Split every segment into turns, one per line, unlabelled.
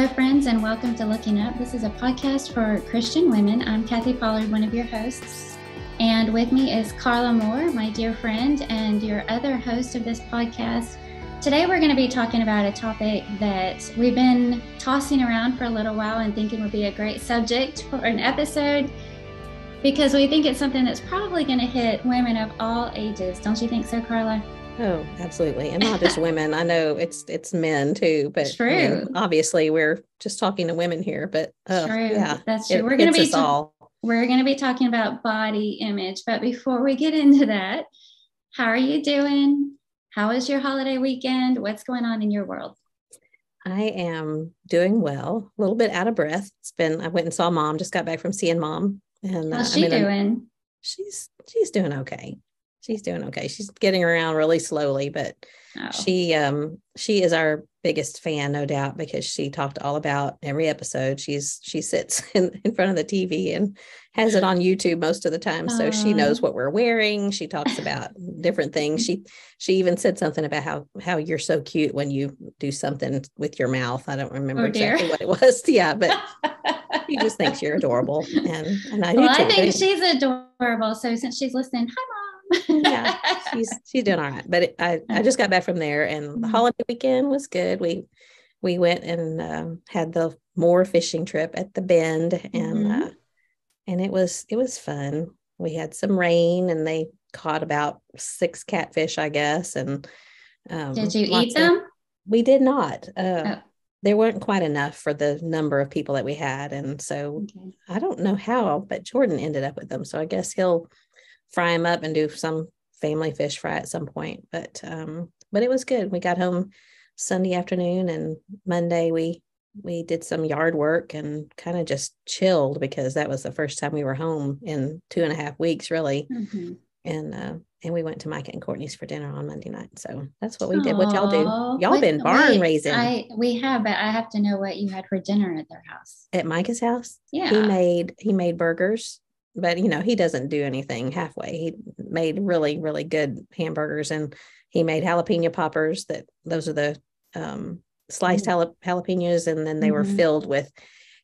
Hello, friends, and welcome to Looking Up. This is a podcast for Christian women. I'm Kathy Pollard, one of your hosts. And with me is Carla Moore, my dear friend, and your other host of this podcast. Today, we're going to be talking about a topic that we've been tossing around for a little while and thinking would be a great subject for an episode because we think it's something that's probably going to hit women of all ages. Don't you think so, Carla?
Oh, absolutely. And not just women. I know it's it's men too, but
true. I mean,
obviously we're just talking to women here, but uh,
true.
yeah,
that's true. we're going to be ta- we're going to be talking about body image, but before we get into that, how are you doing? How was your holiday weekend? What's going on in your world?
I am doing well, a little bit out of breath. It's been I went and saw mom, just got back from seeing mom.
And how's uh, she doing? A,
she's she's doing okay she's doing okay. She's getting around really slowly, but oh. she um she is our biggest fan, no doubt, because she talked all about every episode. She's she sits in, in front of the TV and has it on YouTube most of the time. So uh. she knows what we're wearing. She talks about different things. She she even said something about how how you're so cute when you do something with your mouth. I don't remember oh, exactly what it was. Yeah, but she just thinks you're adorable. And and I
well. I think she's adorable. So since she's listening, hi mom
yeah, she's she's doing all right. But it, I I just got back from there, and the mm-hmm. holiday weekend was good. We we went and um, had the more fishing trip at the Bend, and mm-hmm. uh, and it was it was fun. We had some rain, and they caught about six catfish, I guess. And
um, did you eat them? Of,
we did not. Uh, oh. There weren't quite enough for the number of people that we had, and so okay. I don't know how, but Jordan ended up with them. So I guess he'll fry them up and do some family fish fry at some point. But um, but it was good. We got home Sunday afternoon and Monday we we did some yard work and kind of just chilled because that was the first time we were home in two and a half weeks, really. Mm-hmm. And uh, and we went to Micah and Courtney's for dinner on Monday night. So that's what we did. What y'all do? Y'all been barn wait, raising.
I we have, but I have to know what you had for dinner at their house.
At Micah's house?
Yeah.
He made he made burgers but you know he doesn't do anything halfway. He made really really good hamburgers and he made jalapeno poppers that those are the um, sliced mm-hmm. jalapenos and then they mm-hmm. were filled with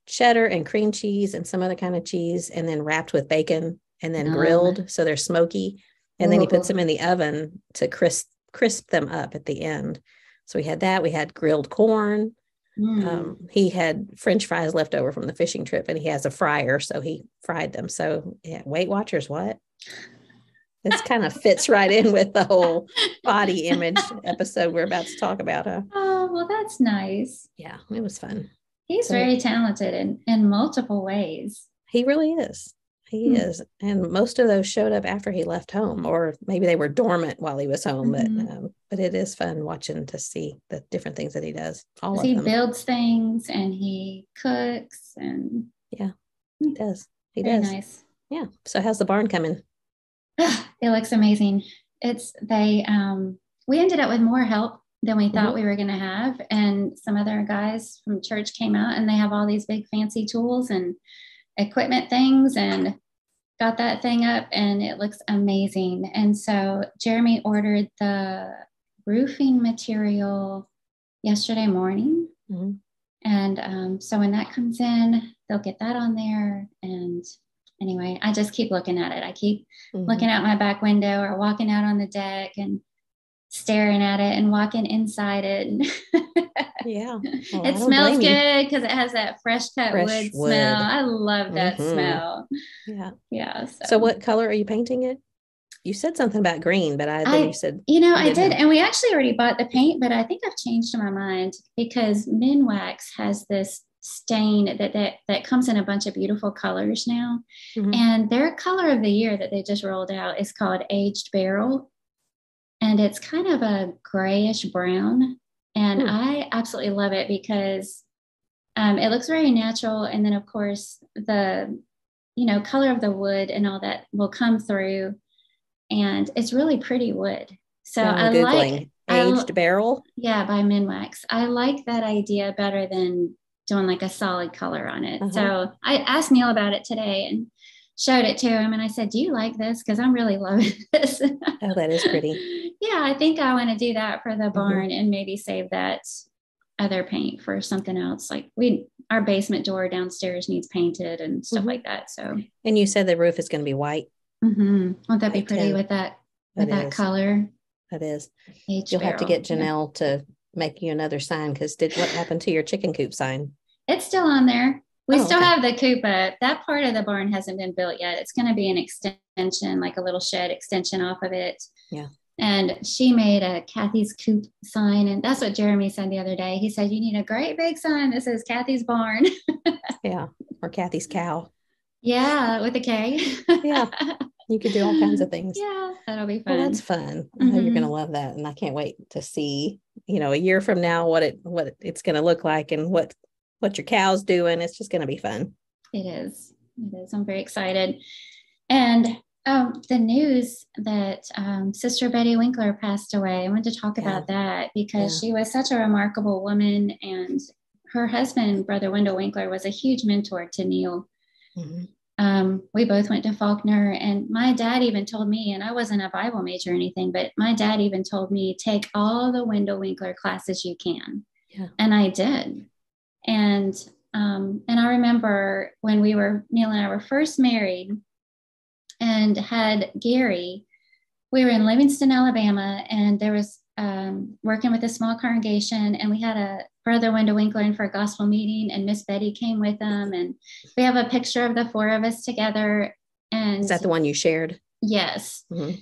cheddar and cream cheese and some other kind of cheese and then wrapped with bacon and then grilled so they're smoky. And then he puts them in the oven to crisp crisp them up at the end. So we had that we had grilled corn Mm. Um, he had French fries left over from the fishing trip, and he has a fryer, so he fried them. So, yeah, Weight Watchers, what? This kind of fits right in with the whole body image episode we're about to talk about. Huh?
Oh, well, that's nice.
Yeah, it was fun.
He's so, very talented in in multiple ways.
He really is. He mm is. And most of those showed up after he left home, or maybe they were dormant while he was home. Mm-hmm. But um, but it is fun watching to see the different things that he does.
All he them. builds things and he cooks and
yeah, he hmm. does. He
Very
does.
Nice.
Yeah. So how's the barn coming?
it looks amazing. It's they um we ended up with more help than we thought mm-hmm. we were going to have and some other guys from church came out and they have all these big fancy tools and equipment things and got that thing up and it looks amazing. And so Jeremy ordered the roofing material yesterday morning. Mm-hmm. And um, so when that comes in, they'll get that on there. And anyway, I just keep looking at it. I keep mm-hmm. looking out my back window or walking out on the deck and staring at it and walking inside it.
yeah.
Well, it smells good because it has that fresh cut fresh wood, wood, smell. I love that mm-hmm. smell.
Yeah.
Yeah.
So. so. what color are you painting it? You said something about green, but I think you said
you know I did, and we actually already bought the paint, but I think I've changed my mind because Minwax has this stain that that that comes in a bunch of beautiful colors now, mm-hmm. and their color of the year that they just rolled out is called Aged barrel, and it's kind of a grayish brown. And hmm. I absolutely love it because um, it looks very natural. And then, of course, the you know color of the wood and all that will come through, and it's really pretty wood. So yeah, I Googling. like
aged
I,
beryl.
Yeah, by Minwax. I like that idea better than doing like a solid color on it. Uh-huh. So I asked Neil about it today, and showed it to him and I said, Do you like this? Because I'm really loving this.
oh, that is pretty.
yeah, I think I want to do that for the mm-hmm. barn mm-hmm. and maybe save that other paint for something else. Like we, our basement door downstairs needs painted and stuff mm-hmm. like that. So,
and you said the roof is going to be white.
Mm-hmm. Won't that be pretty with that with that, that color?
That is. H You'll have to get Janelle yeah. to make you another sign because did what happened to your chicken coop sign?
It's still on there. We oh, still okay. have the coop, but that part of the barn hasn't been built yet. It's going to be an extension, like a little shed extension off of it.
Yeah.
And she made a Kathy's coop sign. And that's what Jeremy said the other day. He said, You need a great big sign that says Kathy's barn.
yeah. Or Kathy's cow.
Yeah. With a K.
yeah. You could do all kinds of things.
Yeah. That'll be fun.
Well, that's fun. I know mm-hmm. you're going to love that. And I can't wait to see, you know, a year from now, what it, what it's going to look like and what what your cow's doing. It's just going to be fun.
It is. It is. I'm very excited. And um, the news that um, Sister Betty Winkler passed away, I wanted to talk yeah. about that because yeah. she was such a remarkable woman. And her husband, Brother Wendell Winkler, was a huge mentor to Neil. Mm-hmm. Um, we both went to Faulkner, and my dad even told me, and I wasn't a Bible major or anything, but my dad even told me, take all the Wendell Winkler classes you can. Yeah. And I did. And um, and I remember when we were Neil and I were first married and had Gary, we were in Livingston, Alabama, and there was um, working with a small congregation, and we had a brother Wendell Winkler in for a gospel meeting, and Miss Betty came with them, and we have a picture of the four of us together. And
is that the one you shared?
Yes. Mm-hmm.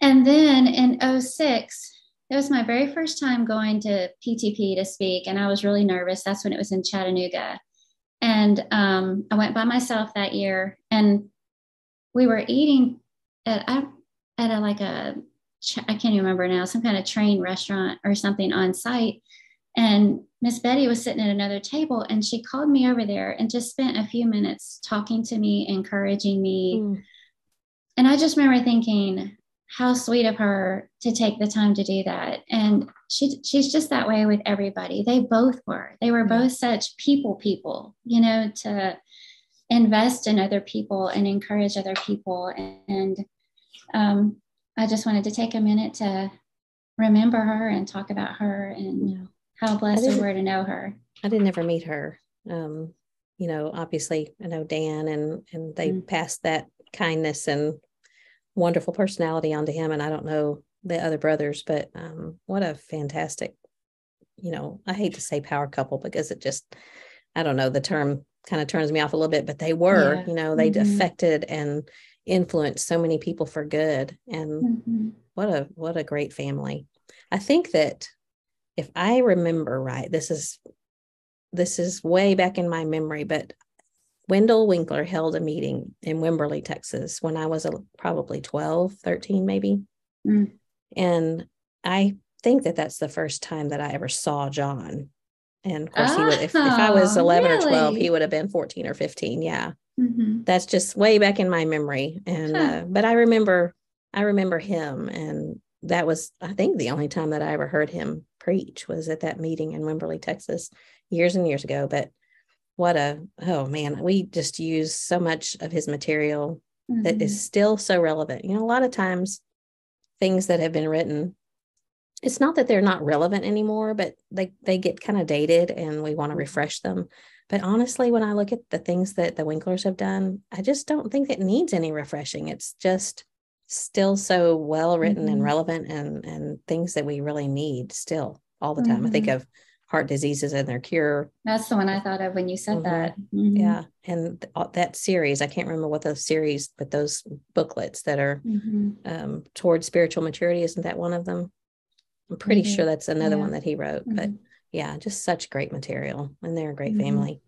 And then in 06, it was my very first time going to PTP to speak, and I was really nervous. That's when it was in Chattanooga. And um, I went by myself that year, and we were eating at, at a, like a, I can't remember now, some kind of train restaurant or something on site. And Miss Betty was sitting at another table, and she called me over there and just spent a few minutes talking to me, encouraging me. Mm. And I just remember thinking, how sweet of her to take the time to do that. And she she's just that way with everybody. They both were. They were both such people people, you know, to invest in other people and encourage other people. And um, I just wanted to take a minute to remember her and talk about her and yeah. how blessed we were to know her.
I didn't ever meet her. Um, you know, obviously I know Dan and and they mm-hmm. passed that kindness and wonderful personality onto him. And I don't know the other brothers, but um, what a fantastic, you know, I hate to say power couple because it just, I don't know, the term kind of turns me off a little bit, but they were, yeah. you know, they mm-hmm. affected and influenced so many people for good. And mm-hmm. what a, what a great family. I think that if I remember right, this is, this is way back in my memory, but Wendell Winkler held a meeting in Wimberley, Texas, when I was a, probably 12, 13, maybe. Mm. And I think that that's the first time that I ever saw John. And of course, oh, he would, if, if I was 11 really? or 12, he would have been 14 or 15. Yeah. Mm-hmm. That's just way back in my memory. And, huh. uh, but I remember, I remember him. And that was, I think, the only time that I ever heard him preach was at that meeting in Wimberley, Texas, years and years ago. But what a oh man we just use so much of his material mm-hmm. that is mm-hmm. still so relevant you know a lot of times things that have been written it's not that they're not relevant anymore but they they get kind of dated and we want to mm-hmm. refresh them but honestly when i look at the things that the winklers have done i just don't think it needs any refreshing it's just still so well written mm-hmm. and relevant and and things that we really need still all the time mm-hmm. i think mm-hmm. of heart diseases and their cure.
That's the one I thought of when you said mm-hmm. that.
Mm-hmm. Yeah. And th- uh, that series, I can't remember what those series, but those booklets that are mm-hmm. um, towards spiritual maturity, isn't that one of them? I'm pretty sure that's another yeah. one that he wrote. But mm-hmm. yeah, just such great material. And they're a great mm-hmm. family.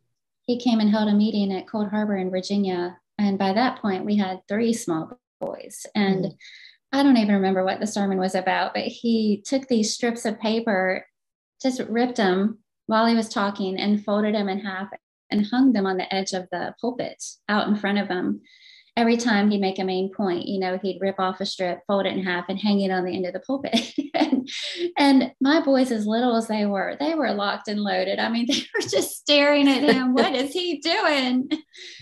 He came and held a meeting at Cold Harbor in Virginia. And by that point, we had three small boys. And mm-hmm. I don't even remember what the sermon was about, but he took these strips of paper just ripped them while he was talking and folded them in half and hung them on the edge of the pulpit out in front of him. Every time he'd make a main point, you know, he'd rip off a strip, fold it in half, and hang it on the end of the pulpit. and, and, my boys, as little as they were, they were locked and loaded. I mean, they were just staring at him. what is he doing?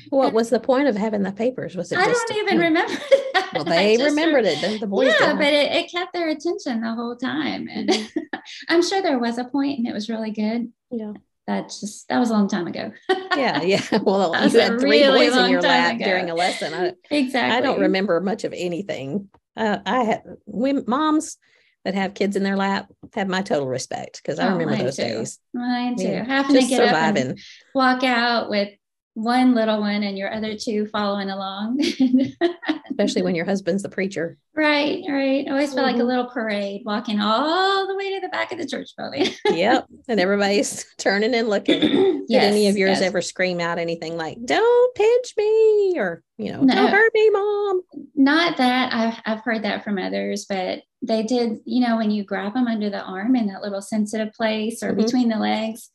What was the point of having the papers? Was it?
I don't even remember. That.
Well, they remembered it. The boys.
Yeah, did but it, it, kept their attention the whole time, and mm-hmm. I'm sure there was a point, and it was really good.
Yeah
that just that was a long time ago.
yeah, yeah. Well, you had three really boys in your lap ago. during a lesson. I,
exactly.
I don't remember much of anything. Uh, I had we moms that have kids in their lap have my total respect because I oh, remember those
too.
days.
Mine too. Yeah, Having to get surviving. up and walk out with one little one and your other two following along.
Especially when your husband's the preacher.
Right, right. I always felt like a mm-hmm. little parade walking all the way to the back of the church building.
yep. And everybody's turning and looking. yes, Did any of yours yes. ever scream out anything like, don't pinch me or, you know, no, don't hurt me, mom?
Not that. I've, I've heard that from others, but they did, you know, when you grab them under the arm in that little sensitive place or mm-hmm. between the legs,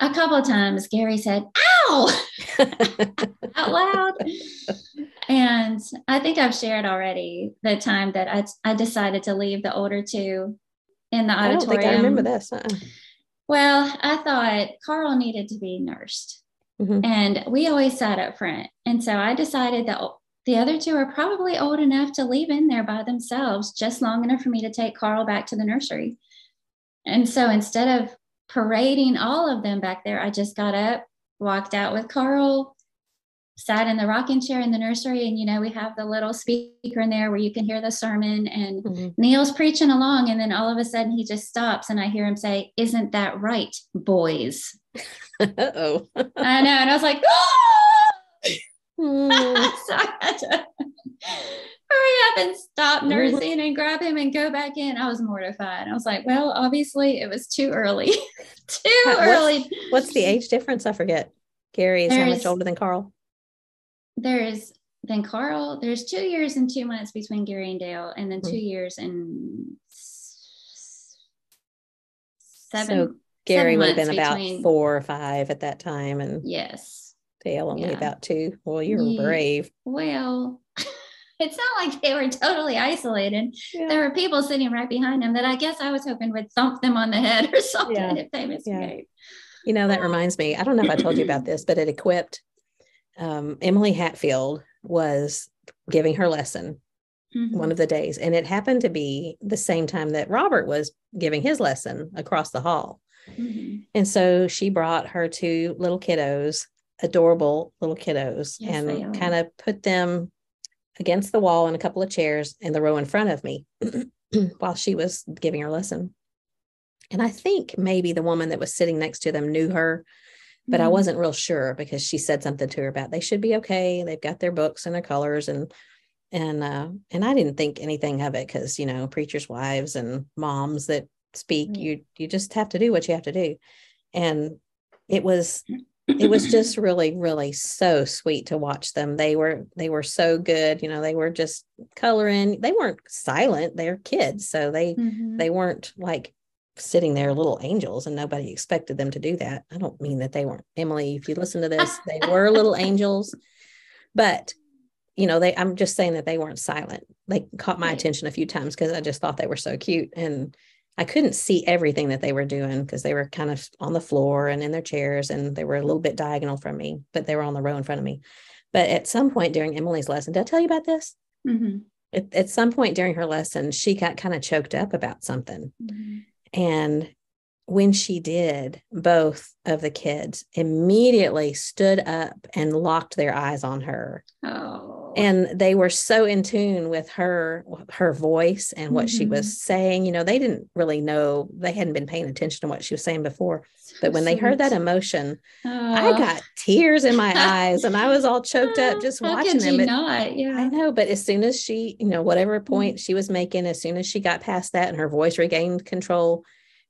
a couple of times Gary said, ow, out loud. And I think I've shared already the time that I, I decided to leave the older two in the auditorium. I don't think I
remember this. Uh-uh.
Well, I thought Carl needed to be nursed. Mm-hmm. And we always sat up front. And so I decided that the other two are probably old enough to leave in there by themselves, just long enough for me to take Carl back to the nursery. And so instead of parading all of them back there. I just got up, walked out with Carl, sat in the rocking chair in the nursery. And, you know, we have the little speaker in there where you can hear the sermon. And mm-hmm. Neil's preaching along. And then all of a sudden he just stops and I hear him say, Isn't that right, boys?
oh.
I know. And I was like, oh! so I had to hurry up and stop nursing and grab him and go back in. I was mortified. I was like, well, obviously it was too early. too what's, early.
What's the age difference? I forget. Gary is how much older than Carl?
There's then Carl, there's two years and two months between Gary and Dale, and then 2 mm-hmm. years and seven. So
Gary would have been between, about four or five at that time. And
yes.
Dale only yeah. about two. Well, you're yeah. brave.
Well, it's not like they were totally isolated. Yeah. There were people sitting right behind them that I guess I was hoping would thump them on the head or something yeah. if they misbehaved.
Yeah. You know, that reminds me, I don't know if I told you about this, but it Equipped, um, Emily Hatfield was giving her lesson mm-hmm. one of the days, and it happened to be the same time that Robert was giving his lesson across the hall. Mm-hmm. And so she brought her two little kiddos, adorable little kiddos, yes, and kind of put them against the wall in a couple of chairs in the row in front of me while she was giving her lesson. And I think maybe the woman that was sitting next to them knew her, but mm-hmm. I wasn't real sure because she said something to her about they should be okay. They've got their books and their colors and and uh and I didn't think anything of it because you know preachers' wives and moms that speak mm-hmm. you you just have to do what you have to do. And it was it was just really really so sweet to watch them. They were they were so good you know they were just coloring. They weren't silent they're kids so they mm-hmm. they weren't like sitting there little angels and nobody expected them to do that. I don't mean that they weren't. Emily if you listen to this they were little angels but you know they i'm just saying that they weren't silent. They caught my right. attention a few times because i just thought they were so cute and I couldn't see everything that they were doing because they were kind of on the floor and in their chairs and they were a little bit diagonal from me, but they were on the row in front of me. But at some point during Emily's lesson, did I tell you about this? Mm-hmm. At, at, some point during her lesson, she got kind of choked up about something. Mm-hmm. And when she did, both of the kids immediately stood up and locked their eyes on her.
Oh.
And they were so in tune with her her voice and what mm-hmm. she was mm-hmm. saying. You know, they didn't really know, they hadn't been paying attention to what she was saying before. But when they heard that emotion, oh. I got tears in my eyes and I was all choked up just
How
watching them. But,
not? Yeah.
I know, but as soon as she, you know, whatever point mm-hmm. she was making, as soon as she got past that and her voice regained control,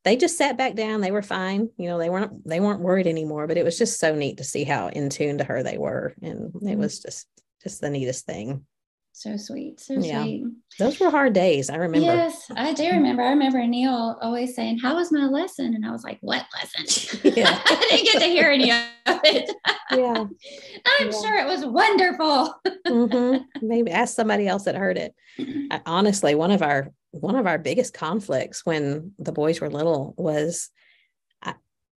they just sat back down they were fine you know they weren't they weren't worried anymore but it was just so neat to see how in tune to her they were and it mm-hmm. was just just the neatest thing
So sweet. So yeah. sweet.
Those were hard days. I remember.
Yes, I do remember. I remember Neil always saying, How was my lesson? And I was like, What lesson? Yeah. I didn't get to hear any of it. Yeah. I'm yeah. sure it was wonderful.
mm-hmm. Maybe ask somebody else that heard it. I, honestly, one of our one of our biggest conflicts when the boys were little was I,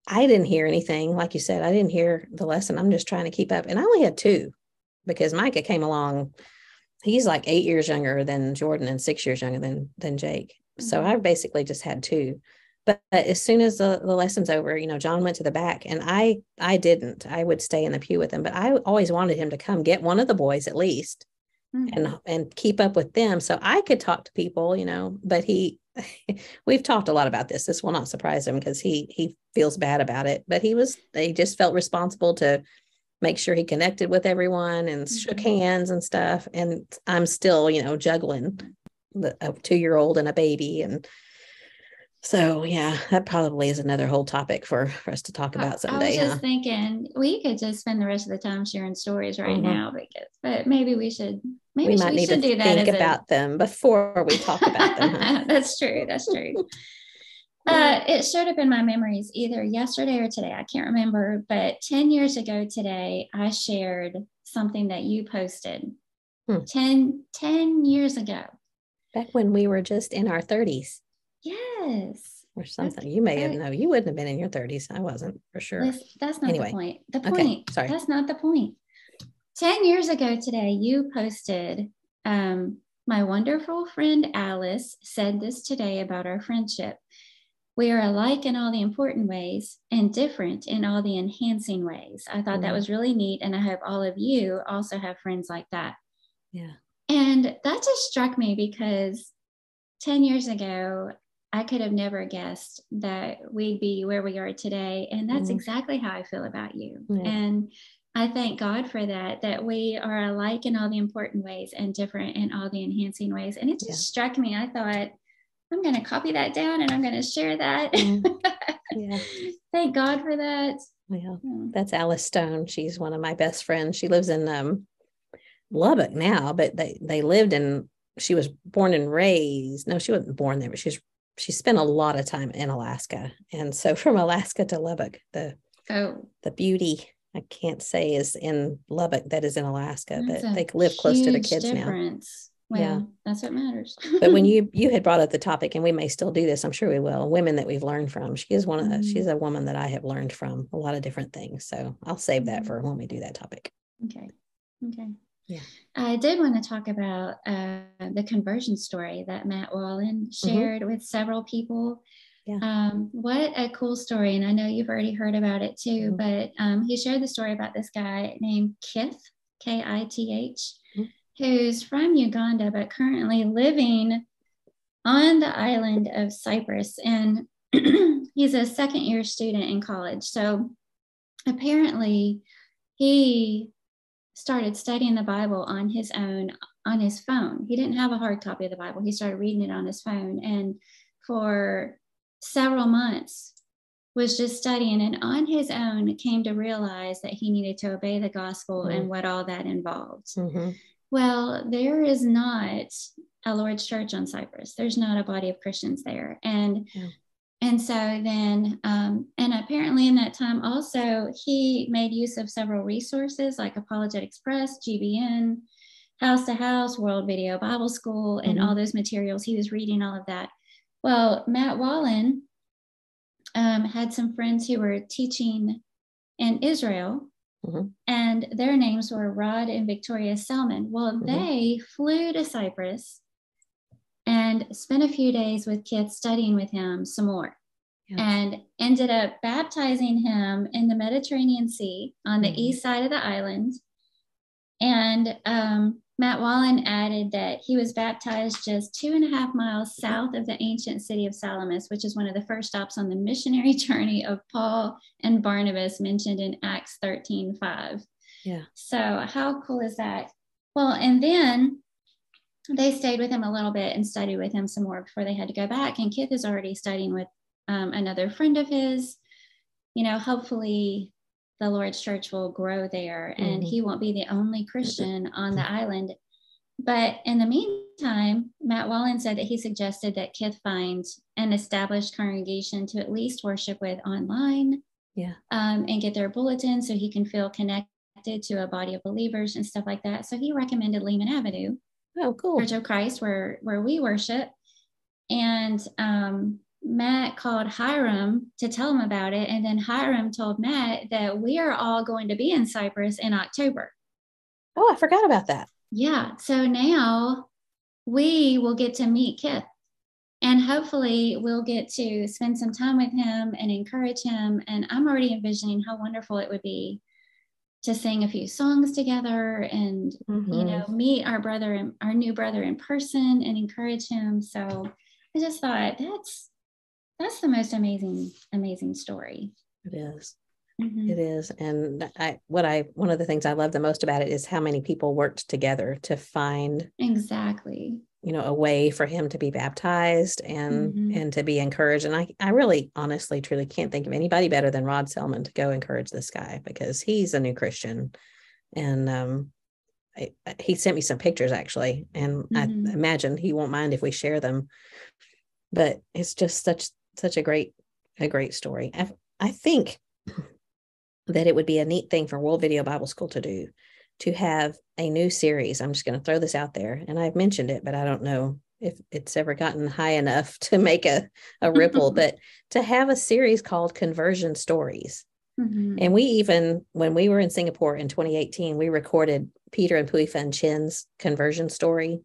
I didn't hear anything. Like you said, I didn't hear the lesson. I'm just trying to keep up. And I only had two because Micah came along he's like eight years younger than Jordan and six years younger than than Jake. Mm-hmm. So I basically just had two. But, but as soon as the, the lesson's over, you know, John went to the back and I I didn't. I would stay in the pew with him, but I always wanted him to come get one of the boys at least mm-hmm. and and keep up with them so I could talk to people, you know, but he we've talked a lot about this. This will not surprise him because he he feels bad about it, but he was he just felt responsible to make sure he connected with everyone and mm-hmm. shook hands and stuff. And I'm still, you know, juggling the, a two year old and a baby. And so, yeah, that probably is another whole topic for, for us to talk about someday. I
was just huh? thinking we could just spend the rest of the time sharing stories right mm-hmm. now, because, but maybe we should. Maybe we might we need to do that
think about a, them before we talk about them.
Huh? that's true. That's true. Uh, it showed up in my memories either yesterday or today. I can't remember, but 10 years ago today, I shared something that you posted hmm. 10, 10 years ago.
Back when we were just in our 30s.
Yes.
Or something. you may have, no, you wouldn't have been in your 30s. I wasn't for sure.
That's, that's not anyway. the point. The point, okay, sorry. That's not the point. 10 years ago today, you posted, um, my wonderful friend Alice said this today about our friendship. We are alike in all the important ways and different in all the enhancing ways. I thought mm-hmm. that was really neat. And I hope all of you also have friends like that.
Yeah.
And that just struck me because 10 years ago, I could have never guessed that we'd be where we are today. And that's mm-hmm. exactly how I feel about you. Yeah. And I thank God for that, that we are alike in all the important ways and different in all the enhancing ways. And it just yeah. struck me. I thought, I'm going to copy that down and I'm going to share that. Yeah. Thank God for that.
Yeah. That's Alice Stone. She's one of my best friends. She lives in um, Lubbock now, but they, they lived in, she was born and raised. No, she wasn't born there, but she's, she spent a lot of time in Alaska. And so from Alaska to Lubbock, the, oh. the beauty I can't say is in Lubbock that is in Alaska, That's but they live close to the kids difference. now.
Well, yeah. that's what matters.
but when you you had brought up the topic, and we may still do this, I'm sure we will. Women that we've learned from. She is one of the, mm-hmm. she's a woman that I have learned from a lot of different things. So I'll save that mm-hmm. for when we do that topic.
Okay. Okay.
Yeah.
I did want to talk about uh, the conversion story that Matt Wallen mm-hmm. shared mm-hmm. with several people. Yeah. Um, what a cool story. And I know you've already heard about it too, mm-hmm. but um, he shared the story about this guy named Kith, K I T H who's from Uganda but currently living on the island of Cyprus. And he's a second year student in college. So apparently, he started studying the Bible on his own on his phone. He didn't have a hard copy of the Bible. He started reading it on his phone and for several months was just studying and on his own came to realize that he needed to obey the gospel mm-hmm. and what all that involved. Mm-hmm. Well, there is not a Lord's Church on Cyprus. There's not a body of Christians there, and yeah. and so then um, and apparently in that time also he made use of several resources like Apologetics Press, GBN, House to House, World Video Bible School, and mm-hmm. all those materials. He was reading all of that. Well, Matt Wallen um, had some friends who were teaching in Israel Mm-hmm. And their names were Rod and Victoria Selman. Well, mm-hmm. they flew to Cyprus and spent a few days with kids studying with him some more. And ended up baptizing him in the Mediterranean Sea on the mm-hmm. east side of the island. And um, Matt Wallen added that he was baptized just two and a half miles south of the ancient city of Salamis, which is one of the first stops on the missionary journey of Paul and Barnabas mentioned in Acts 13 5.
Yeah.
So, how cool is that? Well, and then they stayed with him a little bit and studied with him some more before they had to go back. And Kith is already studying with um, another friend of his. You know, hopefully the Lord's church will grow there and mm-hmm. he won't be the only Christian on the island. but in the meantime, Matt Wallen said that he suggested that Kith find an established congregation to at least worship with online.
Yeah.
Um, and get their bulletin so he can feel connected to a body of believers and stuff like that. So he recommended Lehman Avenue.
Oh, cool.
Church of Christ, where where we worship. And um, Matt called Hiram to tell him about it. And then Hiram told Matt that we are all going to be in Cyprus in October.
Oh, I forgot about that.
Yeah. So now we will get to meet Kith. And hopefully we'll get to spend some time with him and encourage him. And I'm already envisioning how wonderful it would be to sing a few songs together and mm-hmm. you know meet our brother and our new brother in person and encourage him. So I just thought that's that's the most amazing, amazing story.
It is. Mm-hmm. It is. And I what I one of the things I love the most about it is how many people worked together to find
exactly
you know a way for him to be baptized and mm-hmm. and to be encouraged and I I really honestly truly can't think of anybody better than Rod Selman to go encourage this guy because he's a new Christian and um I, he sent me some pictures actually and mm-hmm. I imagine he won't mind if we share them but it's just such such a great a great story. I, I think that it would be a neat thing for World Video Bible School to do to have a new series. I'm just going to throw this out there, and I've mentioned it, but I don't know if it's ever gotten high enough to make a, a ripple, but to have a series called Conversion Stories. Mm-hmm. And we even, when we were in Singapore in 2018, we recorded Peter and Pui Fan Chin's conversion story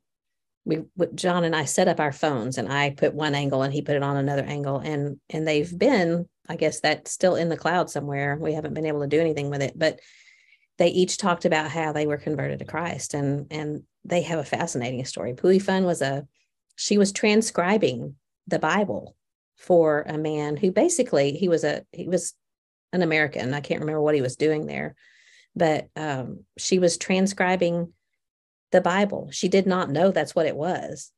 we John and I set up our phones and I put one angle and he put it on another angle and and they've been I guess that's still in the cloud somewhere. We haven't been able to do anything with it but they each talked about how they were converted to Christ and and they have a fascinating story. Pui Fan was a she was transcribing the Bible for a man who basically he was a he was an American. I can't remember what he was doing there but um, she was transcribing the Bible. She did not know that's what it was.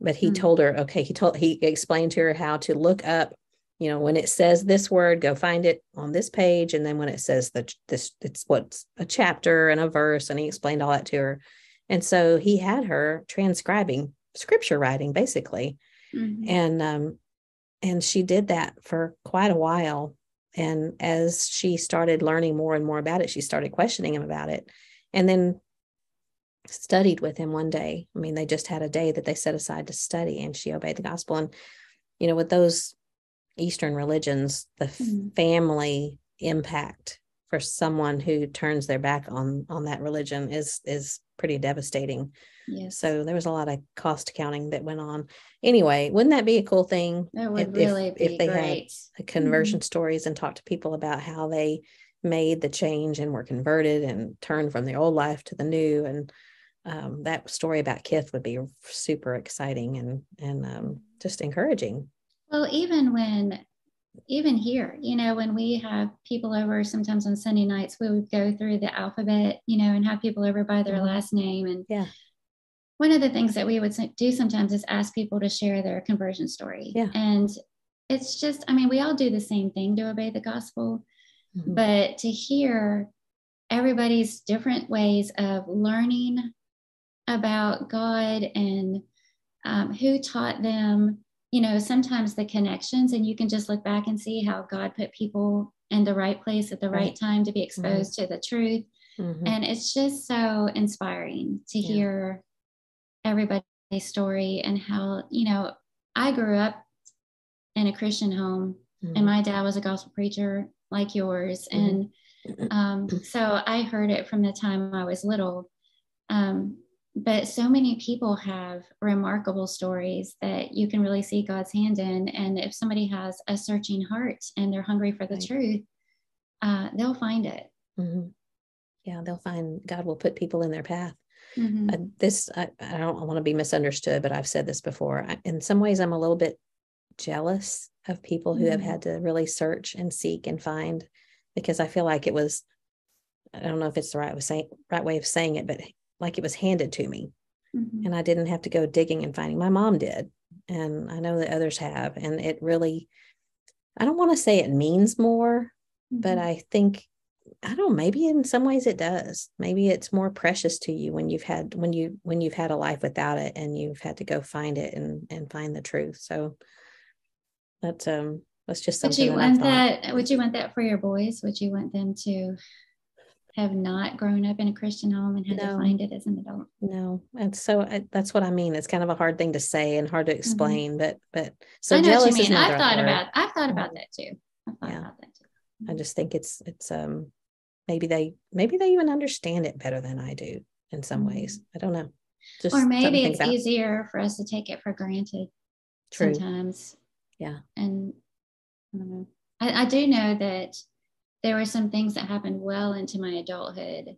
But he mm-hmm. told her, okay, he told he explained to her how to look up, you know, when it says this word, go find it on this page. And then when it says that this it's what's a chapter and a verse, and he explained all that to her. And so he had her transcribing scripture writing basically. Mm-hmm. And um and she did that for quite a while. And as she started learning more and more about it, she started questioning him about it. And then studied with him one day. I mean, they just had a day that they set aside to study, and she obeyed the gospel. And, you know, with those Eastern religions, the mm-hmm. family impact for someone who turns their back on on that religion is is pretty devastating. Yes. So there was a lot of cost accounting that went on. Anyway, wouldn't that be a cool thing?
That would if, really if, be if they great.
had conversion mm-hmm. stories and talked to people about how they made the change and were converted and turned from the old life to the new and um, that story about Kith would be super exciting and and um, just encouraging.
Well, even when even here, you know, when we have people over sometimes on Sunday nights, we would go through the alphabet, you know, and have people over by their mm-hmm. last name. And
yeah,
one of the things that we would do sometimes is ask people to share their conversion story.
Yeah.
And it's just, I mean, we all do the same thing to obey the gospel, mm-hmm. but to hear everybody's different ways of learning about God and um, who taught them, you know, sometimes the connections, and you can just look back and see how God put people in the right place at the right, right time to be exposed mm-hmm. to the truth. Mm-hmm. And it's just so inspiring to yeah. hear everybody's story and how, you know, I grew up in a Christian home mm-hmm. and my dad was a gospel preacher like yours. Mm-hmm. And um, so I heard it from the time I was little. Um, but so many people have remarkable stories that you can really see God's hand in. And if somebody has a searching heart and they're hungry for the right. truth, uh, they'll find it.
Mm-hmm. Yeah, they'll find God will put people in their path. Mm-hmm. Uh, this, I, I don't want to be misunderstood, but I've said this before. I, in some ways, I'm a little bit jealous of people who mm-hmm. have had to really search and seek and find because I feel like it was, I don't know if it's the right, saying, right way of saying it, but like it was handed to me. Mm-hmm. And I didn't have to go digging and finding. My mom did. And I know that others have. And it really, I don't want to say it means more, mm-hmm. but I think I don't maybe in some ways it does. Maybe it's more precious to you when you've had when you when you've had a life without it and you've had to go find it and and find the truth. So that's um that's just something.
Would you want that? Would you want that for your boys? Would you want them to have not grown up in a Christian home and had no, to find it as an adult?
No, and so I, that's what I mean. It's kind of a hard thing to say and hard to mm-hmm. explain, mm-hmm. but but so I know jealous what you mean.
I've thought about I've thought about mm-hmm. that too. I've thought
yeah.
about that too.
I just think it's it's um maybe they maybe they even understand it better than I do in some mm-hmm. ways. I don't know.
Just or maybe it's easier for us to take it for granted True. sometimes.
Yeah.
And I don't know. I, I do know that there were some things that happened well into my adulthood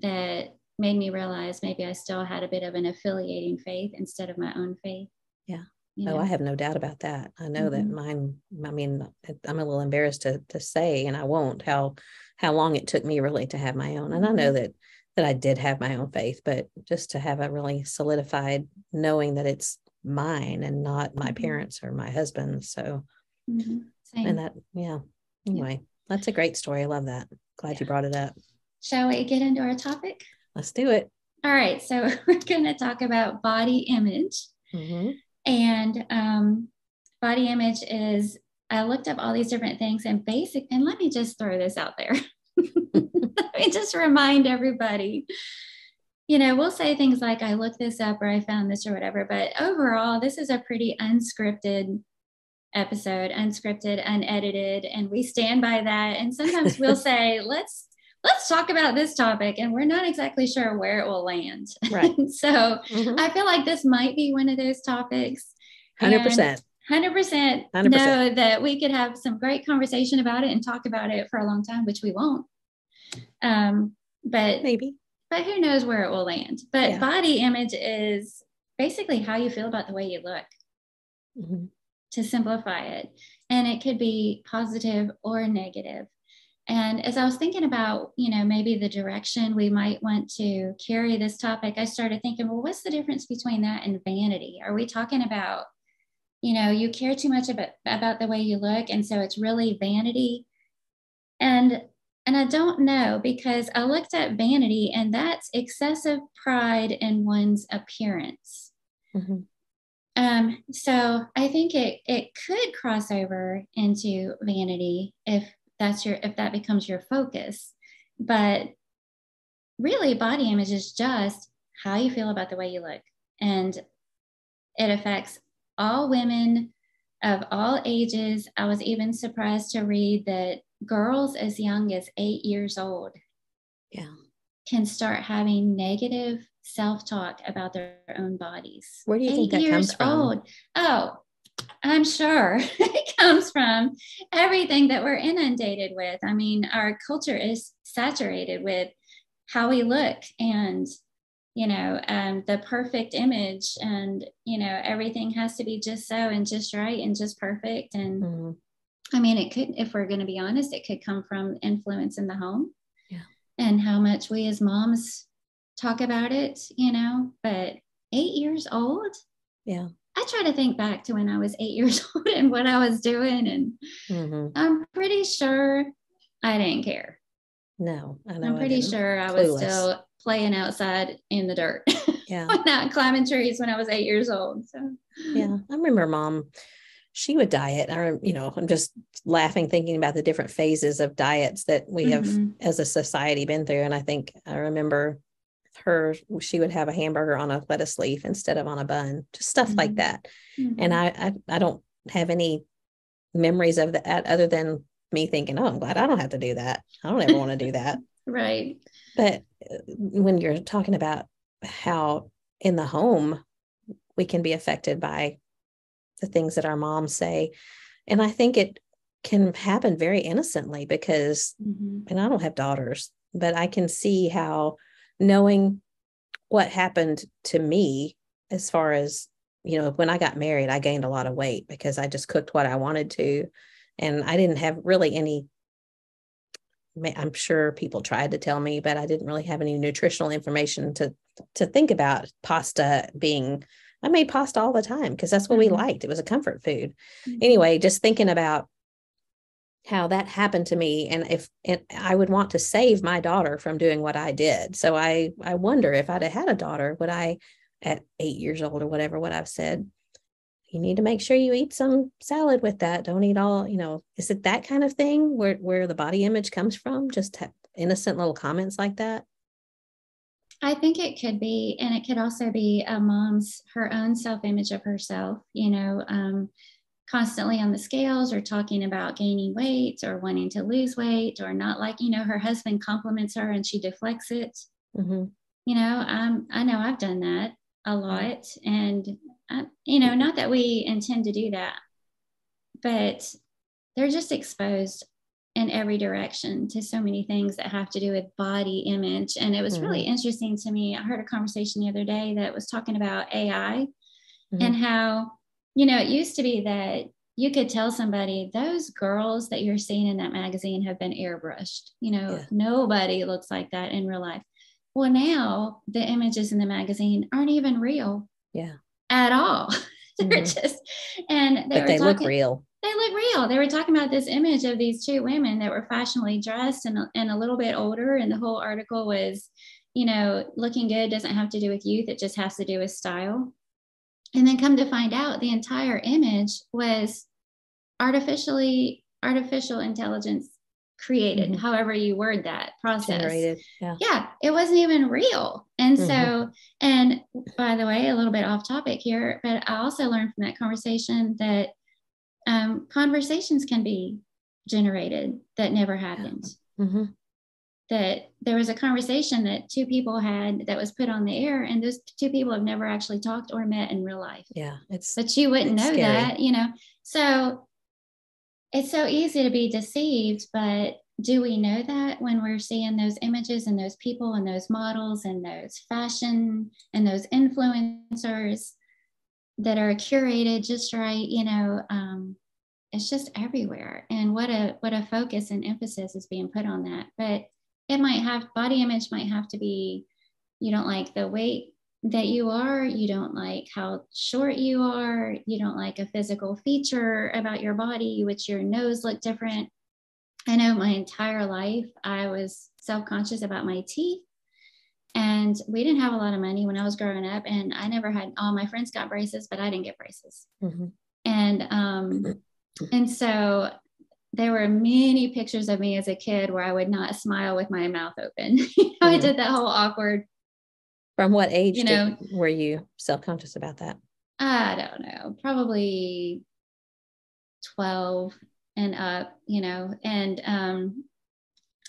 that made me realize maybe I still had a bit of an affiliating faith instead of my own faith.
Yeah. You oh, know? Oh, I have no doubt about that. I know mm-hmm. that mine, I mean, I'm a little embarrassed to to say, and I won't, how how long it took me really to have my own. And I know mm-hmm. that that I did have my own faith, but just to have a really solidified knowing that it's mine and not my mm-hmm. parents or my husband's. So mm-hmm. and that, yeah. Anyway, yeah. that's a great story. I love that. Glad yeah. you brought it up.
Shall we get into our topic?
Let's do it.
All right. So we're going to talk about body image. Mm-hmm. And um, body image is, I looked up all these different things and basic, and let me just throw this out there. let me just remind everybody you know, we'll say things like, I looked this up or I found this or whatever, but overall, this is a pretty unscripted episode, unscripted, unedited, and we stand by that. And sometimes we'll say, let's let's talk about this topic and we're not exactly sure where it will land.
Right.
So mm-hmm. i feel like this might be one of those topics.
100%
100%, 100% know that we could have some great conversation about it and talk about it for a long time which we won't. Um, but
maybe.
but who knows where it will land. But yeah. body image is basically how you feel about the way you look. Mm-hmm. To simplify it and it could be positive or negative. and as I was thinking about, you know, maybe the direction we might want to carry this topic, I started thinking, well, what's the difference between that and vanity? Are we talking about, you know, you care too much about, about the way you look, and so it's really vanity? And and I don't know because I looked at vanity, and that's excessive pride in one's appearance. Mm-hmm. Um, so I think it it could cross over into vanity if that's your if that becomes your focus. But really body image is just how you feel about the way you look. And it affects all women of all ages. I was even surprised to read that girls as young as eight years old
yeah.
can start having negative self-talk about their own bodies
where do you eight think that comes from old.
oh I'm sure it comes from everything that we're inundated with. I mean, our culture is saturated with how we look and, you know, um, the perfect image, and, you know, everything has to be just so and just right and just perfect. And mm-hmm. I mean, it could, if we're going to be honest, it could come from influence in the home
yeah.
and how much we as moms talk about it, you know, but eight years old.
Yeah
I try to think back to when I was eight years old and what I was doing, and mm-hmm. I'm pretty sure I didn't care.
No, I
am pretty sure I was still playing outside in the dirt.
Yeah,
not climbing trees when I was eight years old. So
yeah, I remember mom. She would diet. I, you know, I'm just laughing thinking about the different phases of diets that we have mm-hmm. as a society been through. And I think I remember her she would have a hamburger on a lettuce leaf instead of on a bun just stuff mm-hmm. like that mm-hmm. and I, I i don't have any memories of that other than me thinking oh i'm glad i don't have to do that i don't ever want to do that
right
but uh, when you're talking about how in the home we can be affected by the things that our moms say and i think it can happen very innocently because mm-hmm. and i don't have daughters but i can see how knowing what happened to me as far as you know when i got married i gained a lot of weight because i just cooked what i wanted to and i didn't have really any i'm sure people tried to tell me but i didn't really have any nutritional information to to think about pasta being i made pasta all the time because that's what mm-hmm. we liked it was a comfort food mm-hmm. anyway just thinking about how that happened to me and if and I would want to save my daughter from doing what I did. So I I wonder if I'd have had a daughter, would I at 8 years old or whatever what I've said, you need to make sure you eat some salad with that. Don't eat all, you know, is it that kind of thing where where the body image comes from? Just innocent little comments like that?
I think it could be, and it could also be a mom's her own self image of herself. You know, um, constantly on the scales or talking about gaining weight or wanting to lose weight or not like you know her husband compliments her and she deflects it mm-hmm. you know um, i know i've done that a lot and uh, you know not that we intend to do that but they're just exposed in every direction to so many things that have to do with body image and it was mm-hmm. really interesting to me i heard a conversation the other day that was talking about ai mm-hmm. and how you know, it used to be that you could tell somebody those girls that you're seeing in that magazine have been airbrushed. You know, yeah. nobody looks like that in real life. Well, now the images in the magazine aren't even real.
Yeah.
At all. They're mm-hmm. just, and they,
but they talking, look real.
They look real. They were talking about this image of these two women that were fashionably dressed and, and a little bit older. And the whole article was, you know, looking good doesn't have to do with youth, it just has to do with style. And then come to find out the entire image was artificially artificial intelligence created, mm-hmm. however you word that process. Generated. Yeah. yeah, it wasn't even real. And mm-hmm. so, and by the way, a little bit off topic here, but I also learned from that conversation that um, conversations can be generated that never happened. Mm-hmm that there was a conversation that two people had that was put on the air and those two people have never actually talked or met in real life.
Yeah it's
but you wouldn't know scary. that you know? So it's so easy to be deceived but do we know that when we're seeing those images and those people and those models and those fashion and those influencers that are curated just right you know um, it's just everywhere. And what a what a focus and emphasis is being put on that. But it might have body image might have to be you don't like the weight that you are, you don't like how short you are, you don't like a physical feature about your body, which your nose looked different. I know my entire life I was self conscious about my teeth. And we didn't have a lot of money when I was growing up. And I never had all my friends got braces, but I didn't get braces. Mm-hmm. And um, and so there were many pictures of me as a kid where I would not smile with my mouth open. you know, I did that whole awkward.
From what age you know, did, were you self conscious about that?
I don't know, probably 12 and up, you know, and, um,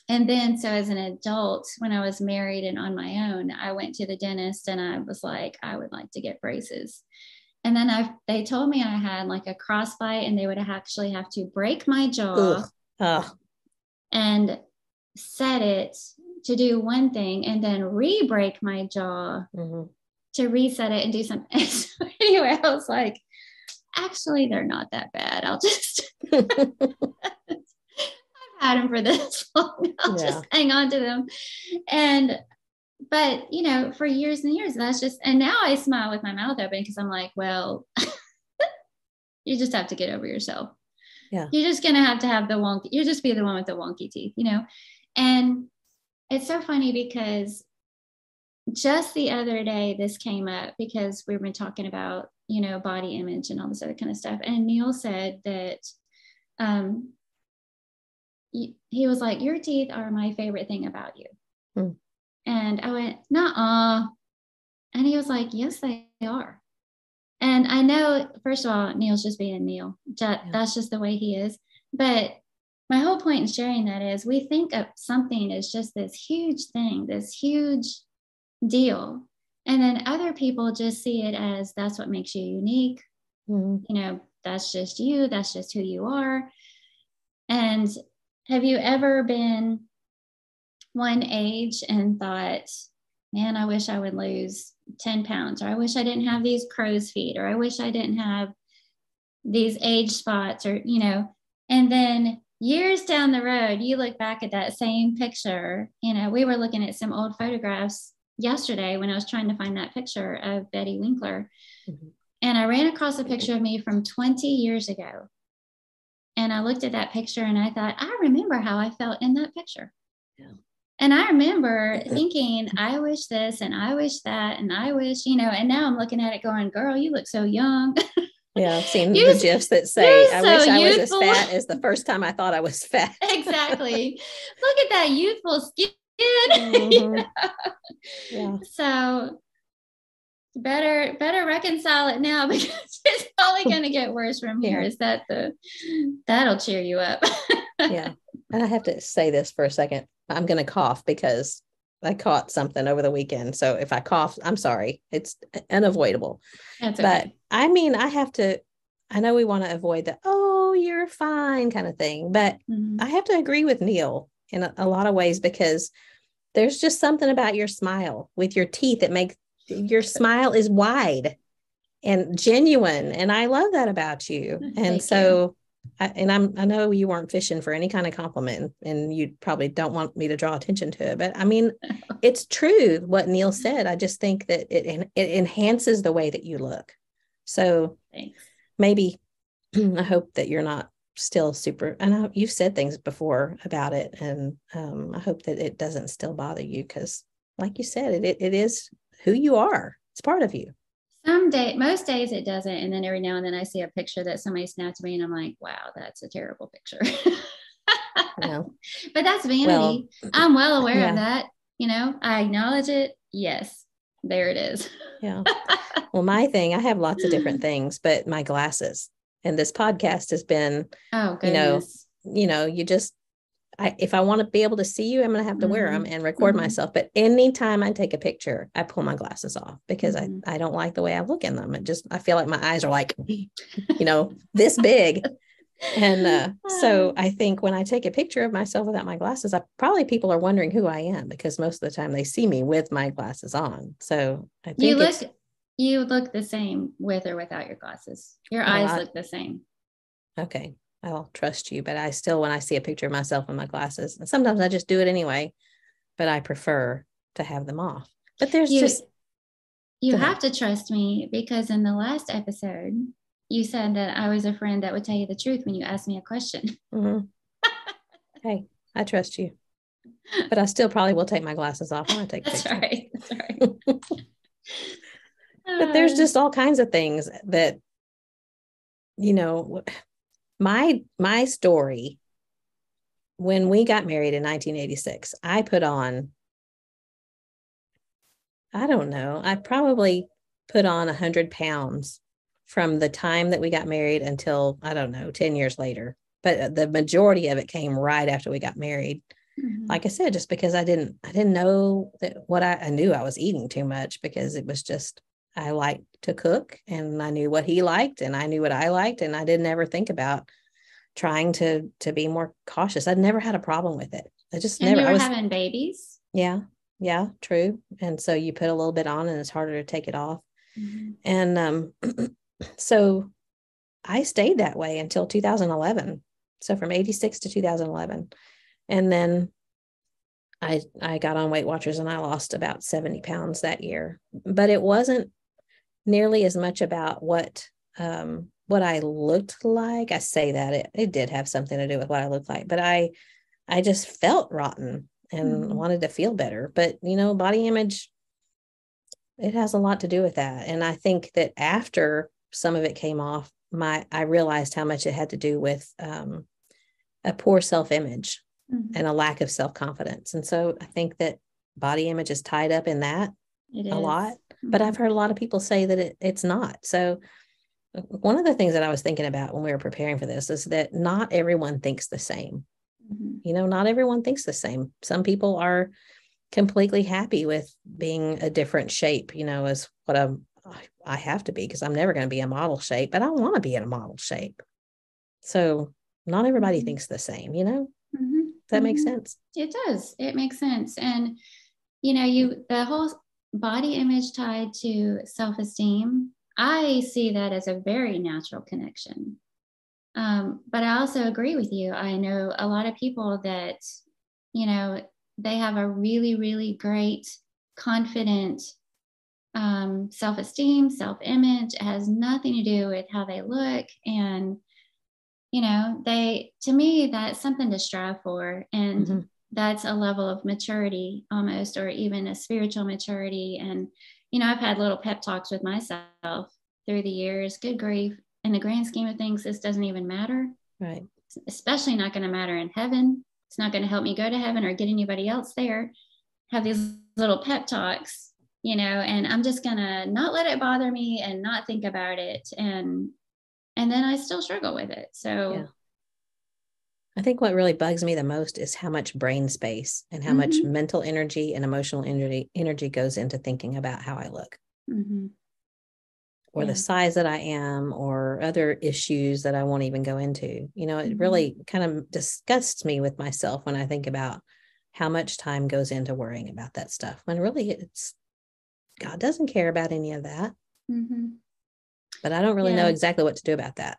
and then so as an adult, when I was married and on my own, I went to the dentist and I was like, I would like to get braces. And then I they told me I had like a crossbite and they would actually have to break my jaw and set it to do one thing and then re-break my jaw mm-hmm. to reset it and do something. so anyway, I was like, actually, they're not that bad. I'll just I've had them for this long. I'll yeah. just hang on to them. And but you know, for years and years, that's just, and now I smile with my mouth open because I'm like, well, you just have to get over yourself.
Yeah.
You're just going to have to have the wonky, you just be the one with the wonky teeth, you know? And it's so funny because just the other day, this came up because we've been talking about, you know, body image and all this other kind of stuff. And Neil said that, um, he was like, Your teeth are my favorite thing about you. Mm. And I went, nah, and he was like, yes, they are. And I know, first of all, Neil's just being Neil. Yeah. That's just the way he is. But my whole point in sharing that is we think of something as just this huge thing, this huge deal. And then other people just see it as that's what makes you unique. Mm-hmm. You know, that's just you, that's just who you are. And have you ever been one age and thought, man, I wish I would lose 10 pounds, or I wish I didn't have these crow's feet, or I wish I didn't have these age spots, or, you know, and then years down the road, you look back at that same picture. You know, we were looking at some old photographs yesterday when I was trying to find that picture of Betty Winkler. Mm-hmm. And I ran across a picture of me from 20 years ago. and I looked at that picture and I thought, I remember how I felt in that picture.
Yeah.
And I remember thinking, I wish this and I wish that and I wish, you know, and now I'm looking at it going, girl, you look so young.
Yeah, I've seen
You're
the gifs that say, I
so
wish I was as fat as the first time I thought I was fat.
exactly. Look at that youthful skin.
Mhm. Yeah.
So better better reconcile it now because it's probably going to get worse from here. Is that the that'll cheer you up?
yeah. And I have to say this for a second. I'm going to cough because I caught something over the weekend. So if I cough, I'm sorry. It's unavoidable.
That's
But
okay.
I mean, I have to, I know we want to avoid the, oh, you're fine kind of thing. But
Mhm.
I have to agree with Neil in a, a lot of ways because there's just something about your smile with your teeth that makes your smile is wide and genuine. And I love that about you.
Thank
and
you.
I, and I'm, I know you weren't fishing for any kind of compliment and you probably don't want me to draw attention to it, but I mean, it's true what Neil said. I just think that it it enhances the way that you look. So
Thanks.
maybe I hope that you're not still super. I know you've said things before about it, and um, I hope that it doesn't still bother you because, like you said, it, it it is who you are. It's part of you.
Some day, most days it doesn't, and then every now and then I see a picture that somebody snapped me, and I'm like, "Wow, that's a terrible picture."
Know?
but that's vanity.
Well,
I'm well aware
yeah.
of that. You know, I acknowledge it. Yes, there it is.
yeah. Well, my thing, I have lots of different things, but my glasses and this podcast has been,
Oh goodness.
You know, you know, you just. I, if I want to be able to see you, I'm going to have to wear
Mhm.
them and record
Mhm.
myself. But anytime I take a picture, I pull my glasses off because. I, I don't like the way I look in them. It just, I feel like my eyes are like, you know, this big. And uh, so I think when I take a picture of myself without my glasses, I probably people are wondering who I am because most of the time they see me with my glasses on. So I think
you look you look the same with or without your glasses. Your eyes
I-
look the same.
okay. I'll trust you, but I still, when I see a picture of myself in my glasses, and sometimes I just do it anyway, but I prefer to have them off. But there's
You
just,
you have to trust me because in the last episode you said that I was a friend that would tell you the truth when you asked me a question.
mhm. hey, I trust you, but I still probably will take my glasses off when I take
That's
picture.
right. That's right.
but there's
Uh,
just all kinds of things that you know my my story when we got married in 1986 i put on i don't know i probably put on 100 pounds from the time that we got married until i don't know 10 years later but uh, the majority of it came right after we got married
mhm.
like I said, just because I didn't, I didn't know that what I, I knew I was eating too much because it was just, I liked to cook and I knew what he liked and I knew what I liked. And I didn't ever think about trying to, to be more cautious. I'd never had a problem with it. I just
and
never,
you
I was,
having babies.
yeah, yeah, true. And so you put a little bit on and it's harder to take it off.
Mhm.
And, um, so I stayed that way until 2011. So from 86 to 2011. And then I I got on Weight Watchers and I lost about 70 pounds that year. But it wasn't nearly as much about what um what I looked like. I say that it, it did have something to do with what I looked like, but I I just felt rotten and
Mhm.
wanted to feel better. But you know, body image it has a lot to do with that. And I think that after some of it came off, my I realized how much it had to do with um a poor self-image
Mhm.
and a lack of self-confidence. And so I think that body image is tied up in that
It
a
is.
lot. But
Mhm.
I've heard a lot of people say that it, it's not. So one of the things that I was thinking about when we were preparing for this is that not everyone thinks the same.
Mhm.
You know, not everyone thinks the same. Some people are completely happy with being a different shape, you know, as what I'm I have to be because I'm never going to be a model shape, but I want to be in a model shape. So not everybody
Mhm.
thinks the same, you know?
Mhm.
Does that make
Mhm.
sense?
It does. It makes sense. And you know, you the whole body image tied to self-esteem, I see that as a very natural connection. Um, but I also agree with you. I know a lot of people that, you know, they have a really, really great, confident um, self esteem, self image. It has nothing to do with how they look. And you know, they, to me, that's something to strive for. And mm-hmm. That's a level of maturity almost, or even a spiritual maturity. And, you know, I've had little pep talks with myself through the years. Good grief. In the grand scheme of things, this doesn't even matter.
Right.
It's especially not going to matter in heaven. It's not going to help me go to heaven or get anybody else there. Have these little pep talks, you know, and I'm just going to not let it bother me and not think about it. And, and then I still struggle with it. So, yeah.
I think what really bugs me the most is how much brain space and how mm-hmm. much mental energy and emotional energy energy goes into thinking about how I look. Mm-hmm. Or yeah. the size that I am, or other issues that I won't even go into. You know, it mm-hmm. really kind of disgusts me with myself when I think about how much time goes into worrying about that stuff when really it's God doesn't care about any of that. Mm-hmm. But I don't really yeah. know exactly what to do about that.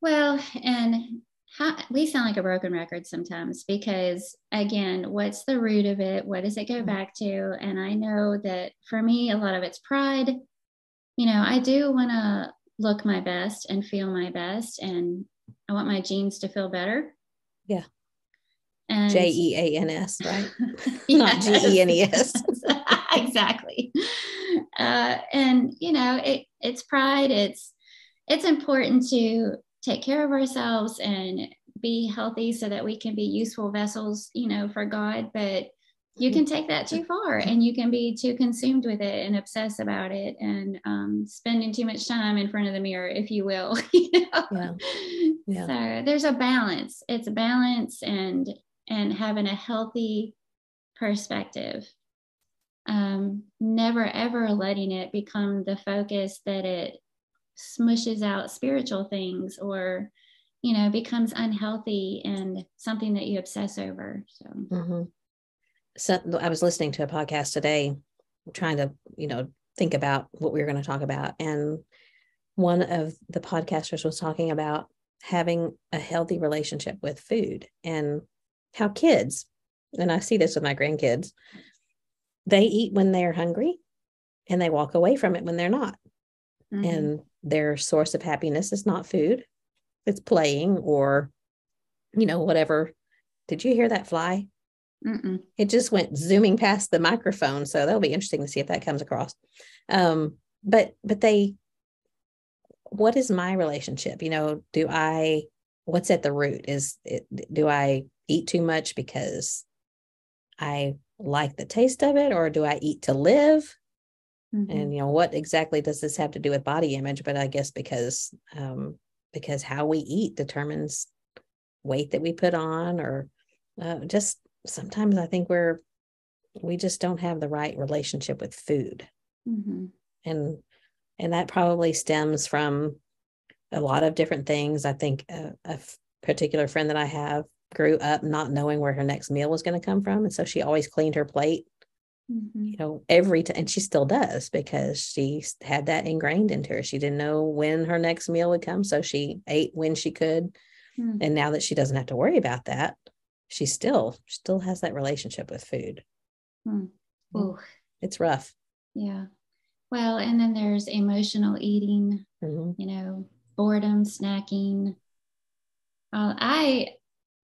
Well, and how, we sound like a broken record sometimes because again what's the root of it what does it go mm-hmm. back to and i know that for me a lot of it's pride you know i do want to look my best and feel my best and i want my jeans to feel better
yeah and J E A N S, right? Not G E N E S.
exactly. Uh, and you know, it it's pride. It's it's important to take care of ourselves and be healthy so that we can be useful vessels, you know, for God. But you can take that too far and you can be too consumed with it and obsess about it and um, spending too much time in front of the mirror, if you will. you know? yeah. yeah. So there's a balance. It's a balance and and having a healthy perspective. Um, never ever letting it become the focus that it smushes out spiritual things or you know becomes unhealthy and something that you obsess over so mm-hmm.
so i was listening to a podcast today trying to you know think about what we were going to talk about and one of the podcasters was talking about having a healthy relationship with food and how kids and i see this with my grandkids they eat when they're hungry and they walk away from it when they're not mm-hmm. and their source of happiness is not food. It's playing or you know whatever. Did you hear that fly? Mm-mm. it just went zooming past the microphone so that'll be interesting to see if that comes across. Um but but they what is my relationship? You know do i what's at the root? Is it, do i eat too much because i like the taste of it or do i eat to live Mm-hmm. And you know what exactly does this have to do with body image? But I guess because um, because how we eat determines weight that we put on, or uh, just sometimes I think we're we just don't have the right relationship with food, mm-hmm. and and that probably stems from a lot of different things. I think a, a particular friend that I have grew up not knowing where her next meal was going to come from, and so she always cleaned her plate mm-hmm. you know, every time, and she still does because she had that ingrained into her. She didn't know when her next meal would come, so she ate when she could. Mm-hmm. And now that she doesn't have to worry about that, she still still has that relationship with food. Mm. It's rough.
Yeah. Well, and then there's emotional eating, mm-hmm. you know, boredom, snacking. Uh, I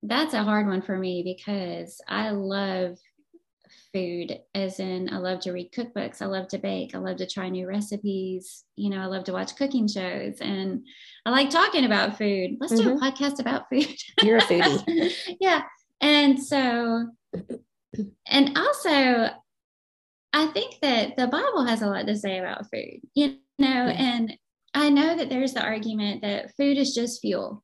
that's a hard one for me because I love food as in i love to read cookbooks i love to bake i love to try new recipes you know i love to watch cooking shows and i like talking about food let's mm-hmm. do a mm-hmm. podcast about food
you're a foodie
yeah and so and also i think that the bible has a lot to say about food you know and i know that there's the argument that food is just fuel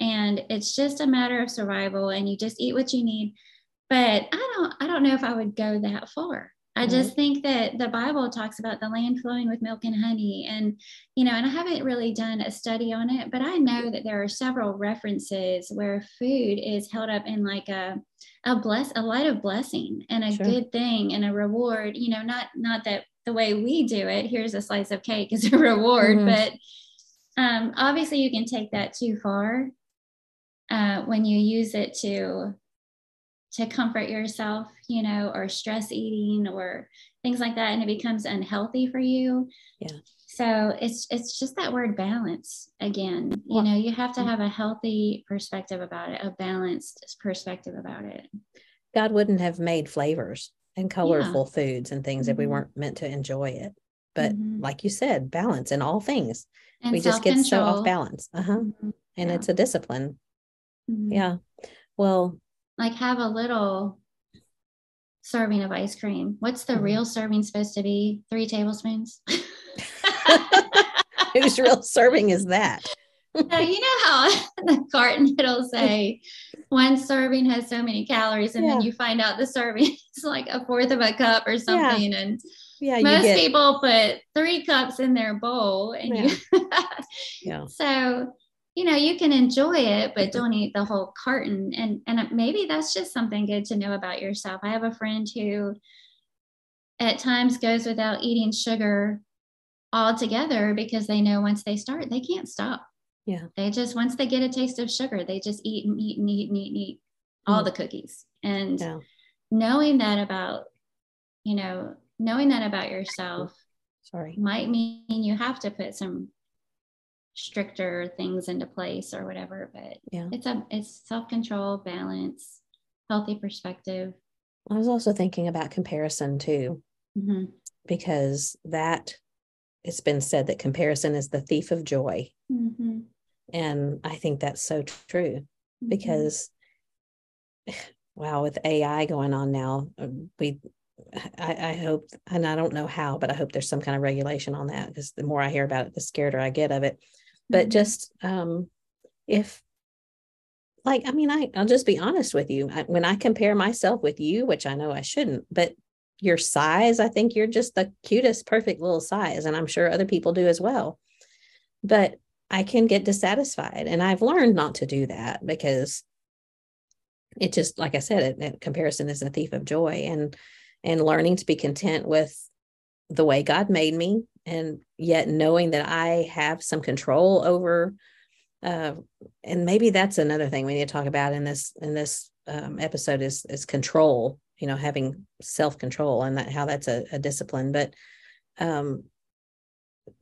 and it's just a matter of survival and you just eat what you need but I don't I don't know if I would go that far. I just think that the Bible talks about the land flowing with milk and honey. And, you know, and I haven't really done a study on it, but I know that there are several references where food is held up in like a, a bless, a light of blessing and a sure. good thing and a reward, you know, not, not that the way we do it, here's a slice of cake as a reward, mm-hmm. but um, obviously you can take that too far uh, when you use it to to comfort yourself, you know, or stress eating or things like that, and it becomes unhealthy for you.
Yeah.
So it's it's just that word balance again. You know, you have to have a healthy perspective about it, a balanced perspective about it.
God wouldn't have made flavors and colorful yeah. foods and things mm-hmm. if we mm-hmm. weren't meant to enjoy it. But mm-hmm. like you said, balance in all things. And we just get so off balance. Uh-huh. Mm-hmm. And yeah. it's a discipline. Mm-hmm. Yeah. Well,
like have a little serving of ice cream. What's the mm-hmm. real serving supposed to be? Three tablespoons.
Whose real serving is that?
so you know how the carton it'll say one serving has so many calories, and yeah. then you find out the serving is like a fourth of a cup or something, yeah. and yeah, most get... people put three cups in their bowl, and yeah. you yeah. So you know you can enjoy it but don't eat the whole carton. And and maybe that's just something good to know about yourself. I have a friend who at times goes without eating sugar altogether because they know once they start they can't stop.
Yeah.
They just once they get a taste of sugar they just eat and eat and eat and eat and eat all mm. the cookies. And yeah. knowing that about you know knowing that about yourself
sorry.
might mean you have to put some stricter things into place or whatever but
yeah
it's a it's self-control balance healthy perspective
i was also thinking about comparison too
mm-hmm.
because that it's been said that comparison is the thief of joy
mm-hmm.
and i think that's so true mm-hmm. because wow with ai going on now uh, we I, I, hope, and I don't know how, but I hope there's some kind of regulation on that because the more I hear about it, the scareder I get of it but mm-hmm. just um if like i mean I, i'll just be honest with you I, when i compare myself with you which i know i shouldn't but your size i think you're just the cutest perfect little size and i'm sure other people do as well but i can get dissatisfied and i've learned not to do that because it just like i said it, it, comparison is a thief of joy and and learning to be content with the way god made me and yet knowing that I have some control over uh, and maybe that's another thing we need to talk about in this in this um, episode is is control you know having self control and that how that's a, a discipline. But um,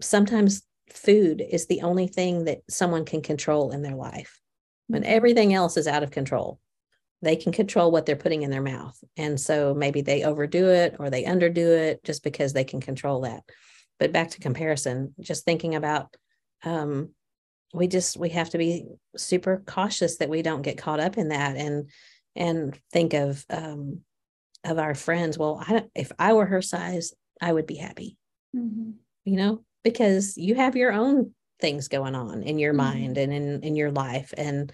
sometimes food is the only thing that someone can control in their life. When everything else is out of control they can control what they're putting in their mouth. And so maybe they overdo it or they underdo it just because they can control that. But back to comparison just thinking about um, we just we have to be super cautious that we don't get caught up in that and and think of um, of our friends. Well I, if i were her size i would be happy.
Mm-hmm.
you know because you have your own things going on in your mm-hmm. mind and in in your life. And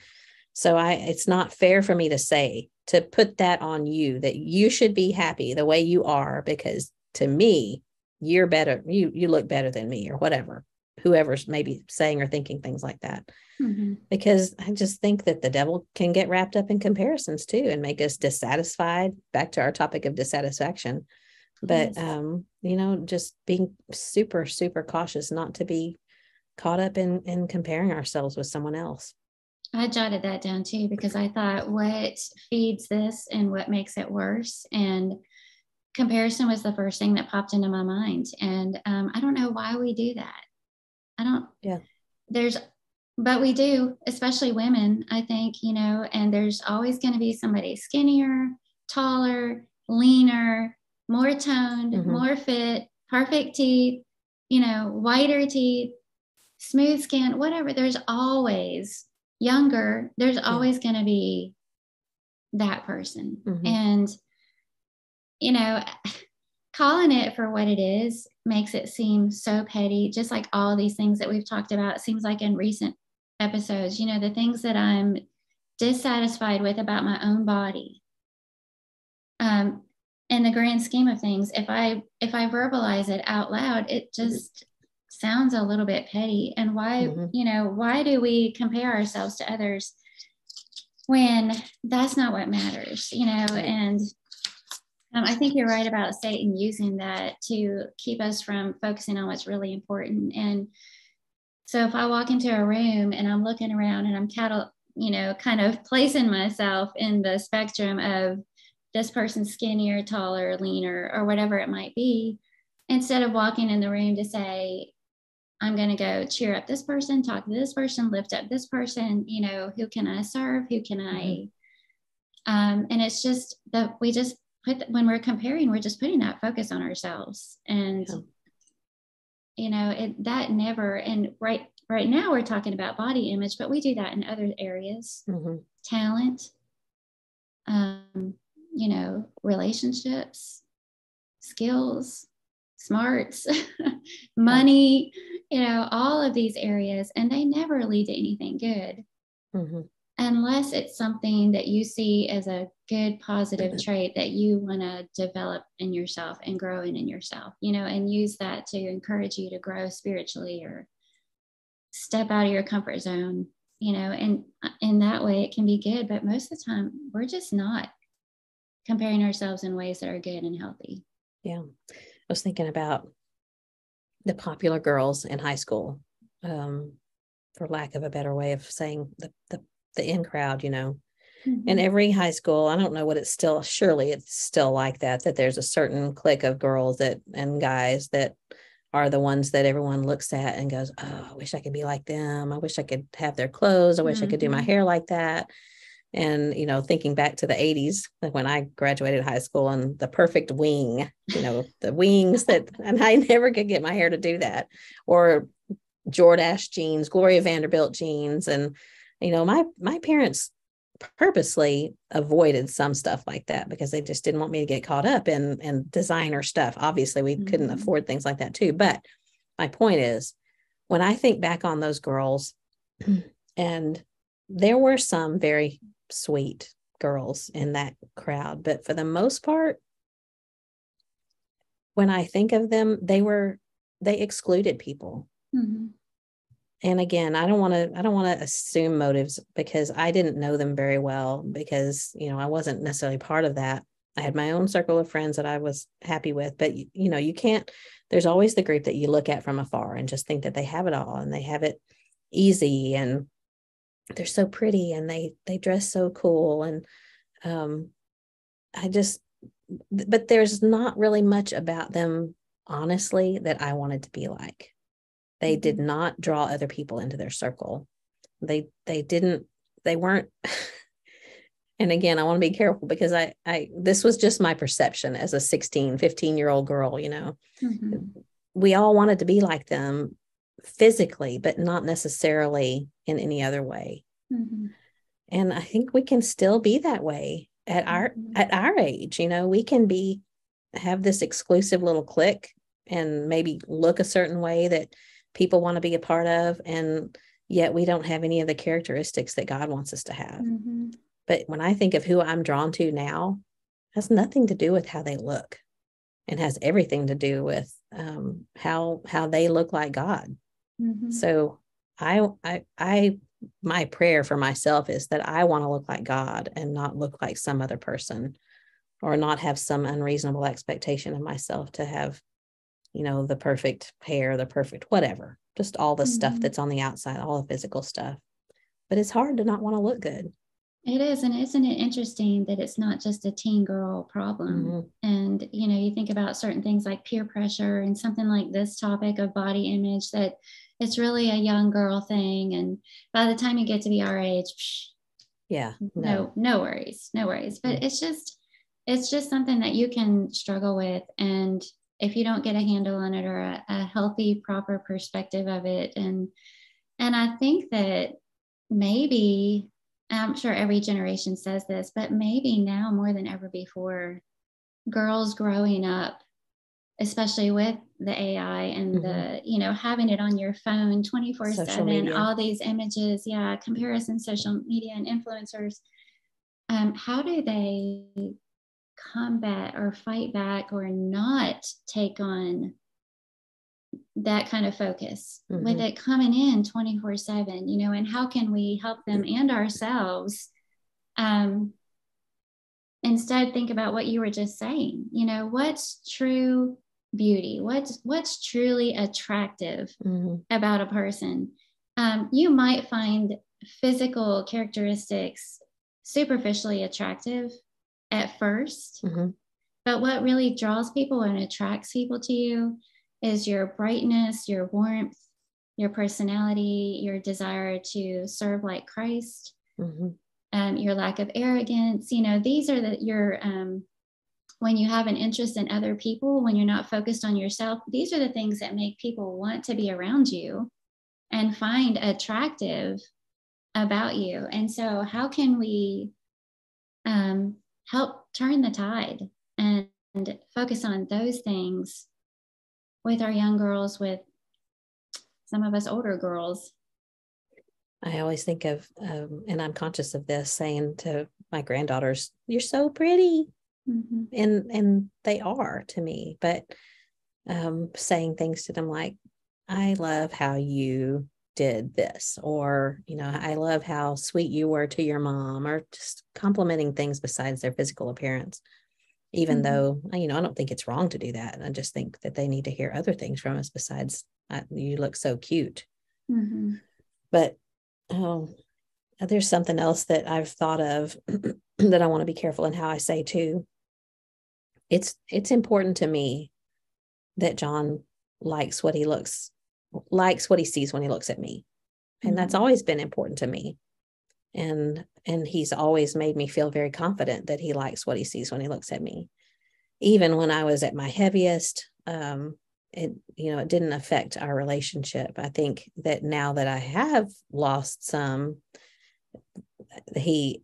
so i it's not fair for me to say to put that on you that you should be happy the way you are because to me you're better you you look better than me or whatever whoever's maybe saying or thinking things like that
mm-hmm.
because i just think that the devil can get wrapped up in comparisons too and make us dissatisfied back to our topic of dissatisfaction but yes. um you know just being super super cautious not to be caught up in in comparing ourselves with someone else
I jotted that down too because I thought what feeds this and what makes it worse. And comparison was the first thing that popped into my mind. And um, I don't know why we do that. I don't,
yeah.
There's, but we do, especially women, I think, you know, and there's always going to be somebody skinnier, taller, leaner, more toned, mm-hmm. more fit, perfect teeth, you know, whiter teeth, smooth skin, whatever. There's always younger, there's always going to be that person. Mm-hmm. And you know, calling it for what it is makes it seem so petty, just like all these things that we've talked about. It seems like in recent episodes, you know, the things that I'm dissatisfied with about my own body. Um, in the grand scheme of things, if I if I verbalize it out loud, it just sounds a little bit petty. And why, mm-hmm. you know, why do we compare ourselves to others when that's not what matters, you know? And um, I think you're right about Satan using that to keep us from focusing on what's really important. And so if I walk into a room and I'm looking around and I'm cattle you know, kind of placing myself in the spectrum of this person's skinnier, taller, leaner, or whatever it might be, instead of walking in the room to say, I'm going to go cheer up this person, talk to this person, lift up this person, you know, who can I serve? Who can I? Mm-hmm. Um, and it's just that we just put, when we're comparing, we're just putting that focus on ourselves. And, yeah. you know, it, that never, and right, right now we're talking about body image, but we do that in other areas, mm-hmm. talent, um, you know, relationships, skills, smarts, money, you know, all of these areas, and they never lead to anything good. Mm-hmm. Unless it's something that you see as a good positive mm-hmm. trait that you want to develop in yourself and grow in, in yourself, you know, and use that to encourage you to grow spiritually or step out of your comfort zone, you know, and in that way it can be good. But most of the time, we're just not comparing ourselves in ways that are good and healthy.
Yeah. I was thinking about the popular girls in high school, um, for lack of a better way of saying the the, the in crowd, you know. Mm-hmm. In every high school, I don't know what it's still, surely it's still like that, that there's a certain clique of girls that and guys that are the ones that everyone looks at and goes, Oh, I wish I could be like them. I wish I could have their clothes. I wish mm-hmm. I could do my mm-hmm. hair like that and you know thinking back to the 80s like when i graduated high school and the perfect wing you know the wings that and i never could get my hair to do that. Or jordache jeans gloria vanderbilt jeans. And you know my my parents purposely avoided some stuff like that because they just didn't want me to get caught up in in designer stuff. Obviously we mm-hmm. couldn't afford things like that too. But my point is when i think back on those girls and there were some very sweet girls in that crowd. But for the most part, when I think of them, they were, they excluded people. Mm-hmm. And again, I don't want to, I don't want to assume motives because I didn't know them very well because, you know, I wasn't necessarily part of that. I had my own circle of friends that I was happy with, but you, you know, you can't, there's always the group that you look at from afar and just think that they have it all and they have it easy and they're so pretty and they they dress so cool and um i just but there's not really much about them honestly that i wanted to be like they did mm-hmm. not draw other people into their circle they they didn't they weren't and again i want to be careful because i i this was just my perception as a 16 15 year old girl you know mm-hmm. we all wanted to be like them physically, but not necessarily in any other way. Mm-hmm. And I think we can still be that way at our mm-hmm. at our age. You know, we can be have this exclusive little clique and maybe look a certain way that people want to be a part of, and yet we don't have any of the characteristics that God wants us to have. Mm-hmm. But when I think of who I'm drawn to now, has nothing to do with how they look and has everything to do with um, how how they look like God. Mm-hmm. So I, I, I, my prayer for myself is that I want to look like God and not look like some other person or not have some unreasonable expectation of myself to have, you know, the perfect hair, the perfect whatever, just all the mm-hmm. stuff that's on the outside, all the physical stuff. But it's hard to not want to look good.
It is. And isn't it interesting that it's not just a teen girl problem? Mm-hmm. And, you know, you think about certain things like peer pressure and something like this topic of body image that it's really a young girl thing. And by the time you get to be our age, psh,
yeah,
no. no, no worries, no worries. But mm-hmm. it's just, it's just something that you can struggle with. And if you don't get a handle on it or a, a healthy, proper perspective of it, and and I think that maybe I'm sure every generation says this, but maybe now more than ever before, girls growing up especially with the AI and mm-hmm. the, you know, having it on your phone 24 7, all these images, yeah, comparison, social media, and influencers. Um, how do they combat or fight back or not take on that kind of focus mm-hmm. with it coming in 24 7, you know, and how can we help them and ourselves? Um, instead think about what you were just saying you know what's true beauty what's what's truly attractive mm-hmm. about a person um, you might find physical characteristics superficially attractive at 1st
Mhm.
but what really draws people and attracts people to you is your brightness, your warmth, your personality, your desire to serve like Christ,
Mhm.
um, your lack of arrogance. You know, these are the your um, when you have an interest in other people, when you're not focused on yourself, these are the things that make people want to be around you and find attractive about you. And so, how can we um, help turn the tide and, and focus on those things with our young girls, with some of us older girls?
I always think of, um, and I'm conscious of this, saying to my granddaughters, "You're so pretty,"
Mhm.
and and they are to me. But um, saying things to them like, "I love how you did this," or you know, "I love how sweet you were to your mom," or just complimenting things besides their physical appearance. Even
Mhm.
though you know, I don't think it's wrong to do that. I just think that they need to hear other things from us besides, "You look so cute."
Mhm.
but um, there's something else that I've thought of that I want to be careful in how I say too. It's it's important to me that John likes what he looks likes what he sees when he looks at me. And that's
Mhm.
always been important to me. And and he's always made me feel very confident that he likes what he sees when he looks at me. Even when I was at my heaviest, um, it you know it didn't affect our relationship i think that now that i have lost some he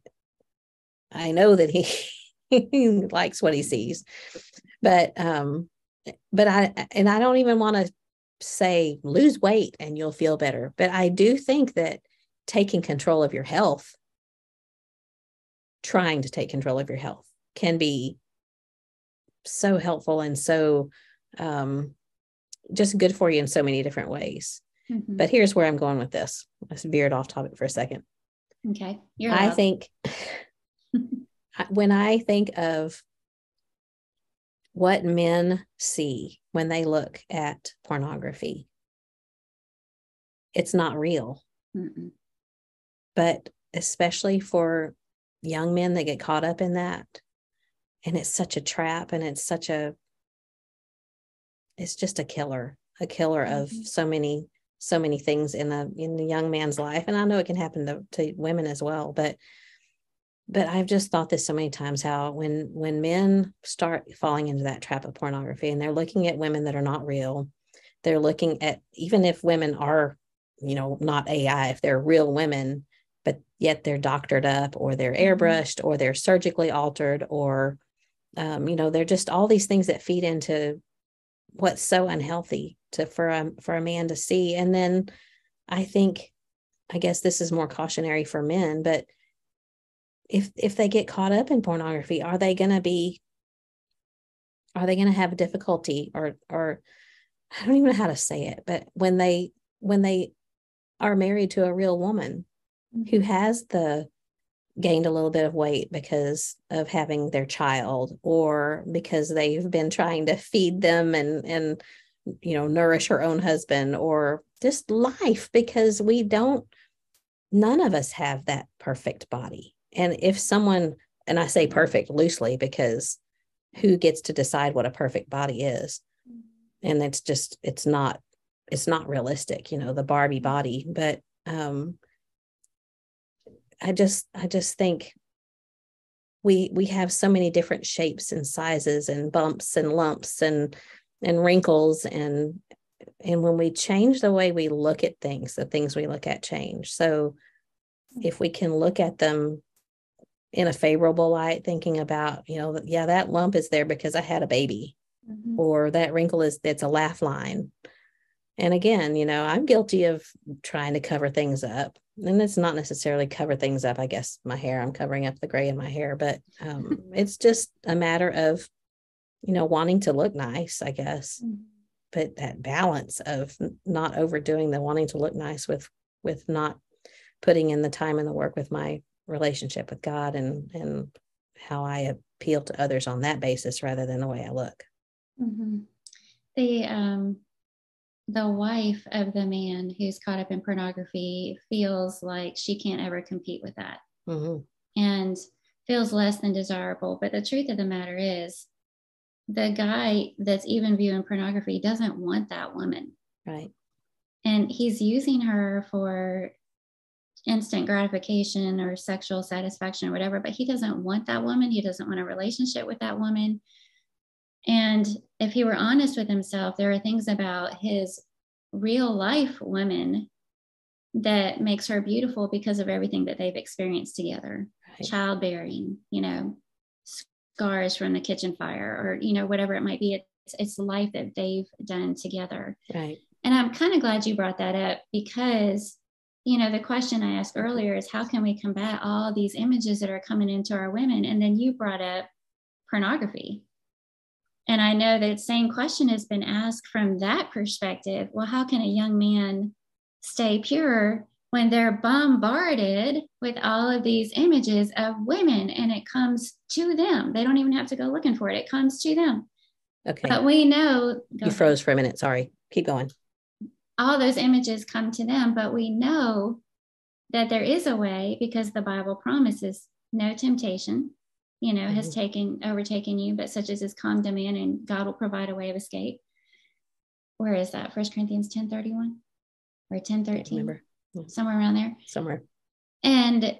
i know that he, he likes what he sees but um but i and i don't even want to say lose weight and you'll feel better but i do think that taking control of your health trying to take control of your health can be so helpful and so um just good for you in so many different ways.
Mhm.
But here's where I'm going with this. Let's veered off topic for a second.
okay, you're
I
allowed.
think I- when I think of what men see when they look at pornography, it's not real.
Mm-mm.
But especially for young men that get caught up in that, and it's such a trap and it's such a it's just a killer a killer of
Mhm.
so many so many things in the in the young man's life and i know it can happen to, to women as well but but i've just thought this so many times how when when men start falling into that trap of pornography and they're looking at women that are not real they're looking at even if women are you know not ai if they're real women but yet they're doctored up or they're
Mhm.
airbrushed or they're surgically altered or um, you know they're just all these things that feed into what's so unhealthy to for a for a man to see and then i think i guess this is more cautionary for men but if if they get caught up in pornography are they going to be are they going to have difficulty or or i don't even know how to say it but when they when they are married to a real woman who mm-hmm. has the gained a little bit of weight because of having their child or because they've been trying to feed them and and you know nourish her own husband or just life because we don't none of us have that perfect body and if someone and i say perfect loosely because who gets to decide what a perfect body is? And it's just it's not it's not realistic you know the barbie body. But um I just I just think we we have so many different shapes and sizes and bumps and lumps and and wrinkles. And and when we change the way we look at things the things we look at change. So if we can look at them in a favorable light thinking about you know yeah that lump is there because i had a baby
Mhm.
or that wrinkle is it's a laugh line and again you know i'm guilty of trying to cover things up and it's not necessarily cover things up i guess my hair i'm covering up the gray in my hair but um, it's just a matter of you know wanting to look nice i guess
Mhm.
but that balance of not overdoing the wanting to look nice with with not putting in the time and the work with my relationship with god and and how i appeal to others on that basis rather than the way i look
Mhm. The um, the wife of the man who's caught up in pornography feels like she can't ever compete with that mm-hmm. and feels less than desirable. But the truth of the matter is, the guy that's even viewing pornography doesn't want that woman.
Right.
And he's using her for instant gratification or sexual satisfaction or whatever, but he doesn't want that woman. He doesn't want a relationship with that woman. And if he were honest with himself, there are things about his real life women that makes her beautiful because of everything that they've experienced together right. childbearing you know scars from the kitchen fire or you know whatever it might be it's, it's the life that they've done together
right
and i'm kind of glad you brought that up because you know the question i asked mm-hmm. earlier is how can we combat all these images that are coming into our women and then you brought up pornography and I know that same question has been asked from that perspective. Well, how can a young man stay pure when they're bombarded with all of these images of women and it comes to them? They don't even have to go looking for it, it comes to them.
Okay.
But we know
you froze for a minute. Sorry. Keep going.
All those images come to them, but we know that there is a way because the Bible promises no temptation you know, mm-hmm. has taken overtaken you, but such as is calm demand, and God will provide a way of escape. Where is that? First Corinthians 10 31 or 10 13? Somewhere around there.
Somewhere.
And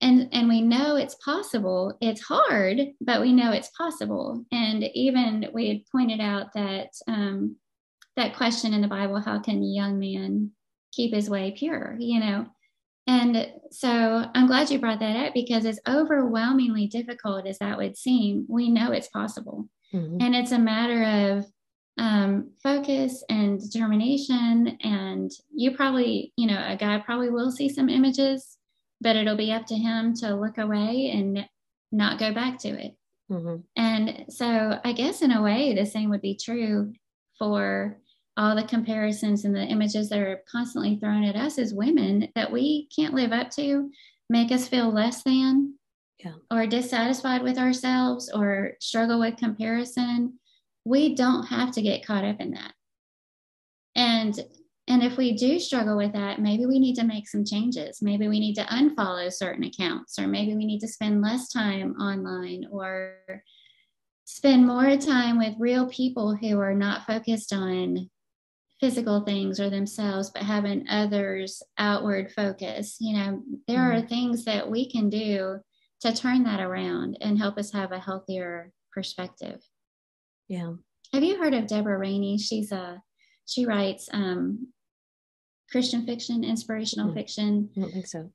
and and we know it's possible it's hard but we know it's possible and even we had pointed out that um, that question in the bible how can a young man keep his way pure you know and so I'm glad you brought that up because as overwhelmingly difficult as that would seem, we know it's possible. Mm-hmm. And it's a matter of um, focus and determination. And you probably, you know, a guy probably will see some images, but it'll be up to him to look away and not go back to it. Mm-hmm. And so I guess in a way, the same would be true for all the comparisons and the images that are constantly thrown at us as women that we can't live up to make us feel less than yeah. or dissatisfied with ourselves or struggle with comparison. We don't have to get caught up in that. And and if we do struggle with that maybe we need to make some changes. Maybe we need to unfollow certain accounts or maybe we need to spend less time online or spend more time with real people who are not focused on physical things or themselves, but having others outward focus. You know, there mm-hmm. are things that we can do to turn that around and help us have a healthier perspective.
Yeah.
Have you heard of Deborah Raney? She's a she writes um, Christian fiction, inspirational mm-hmm. fiction.
I don't think so.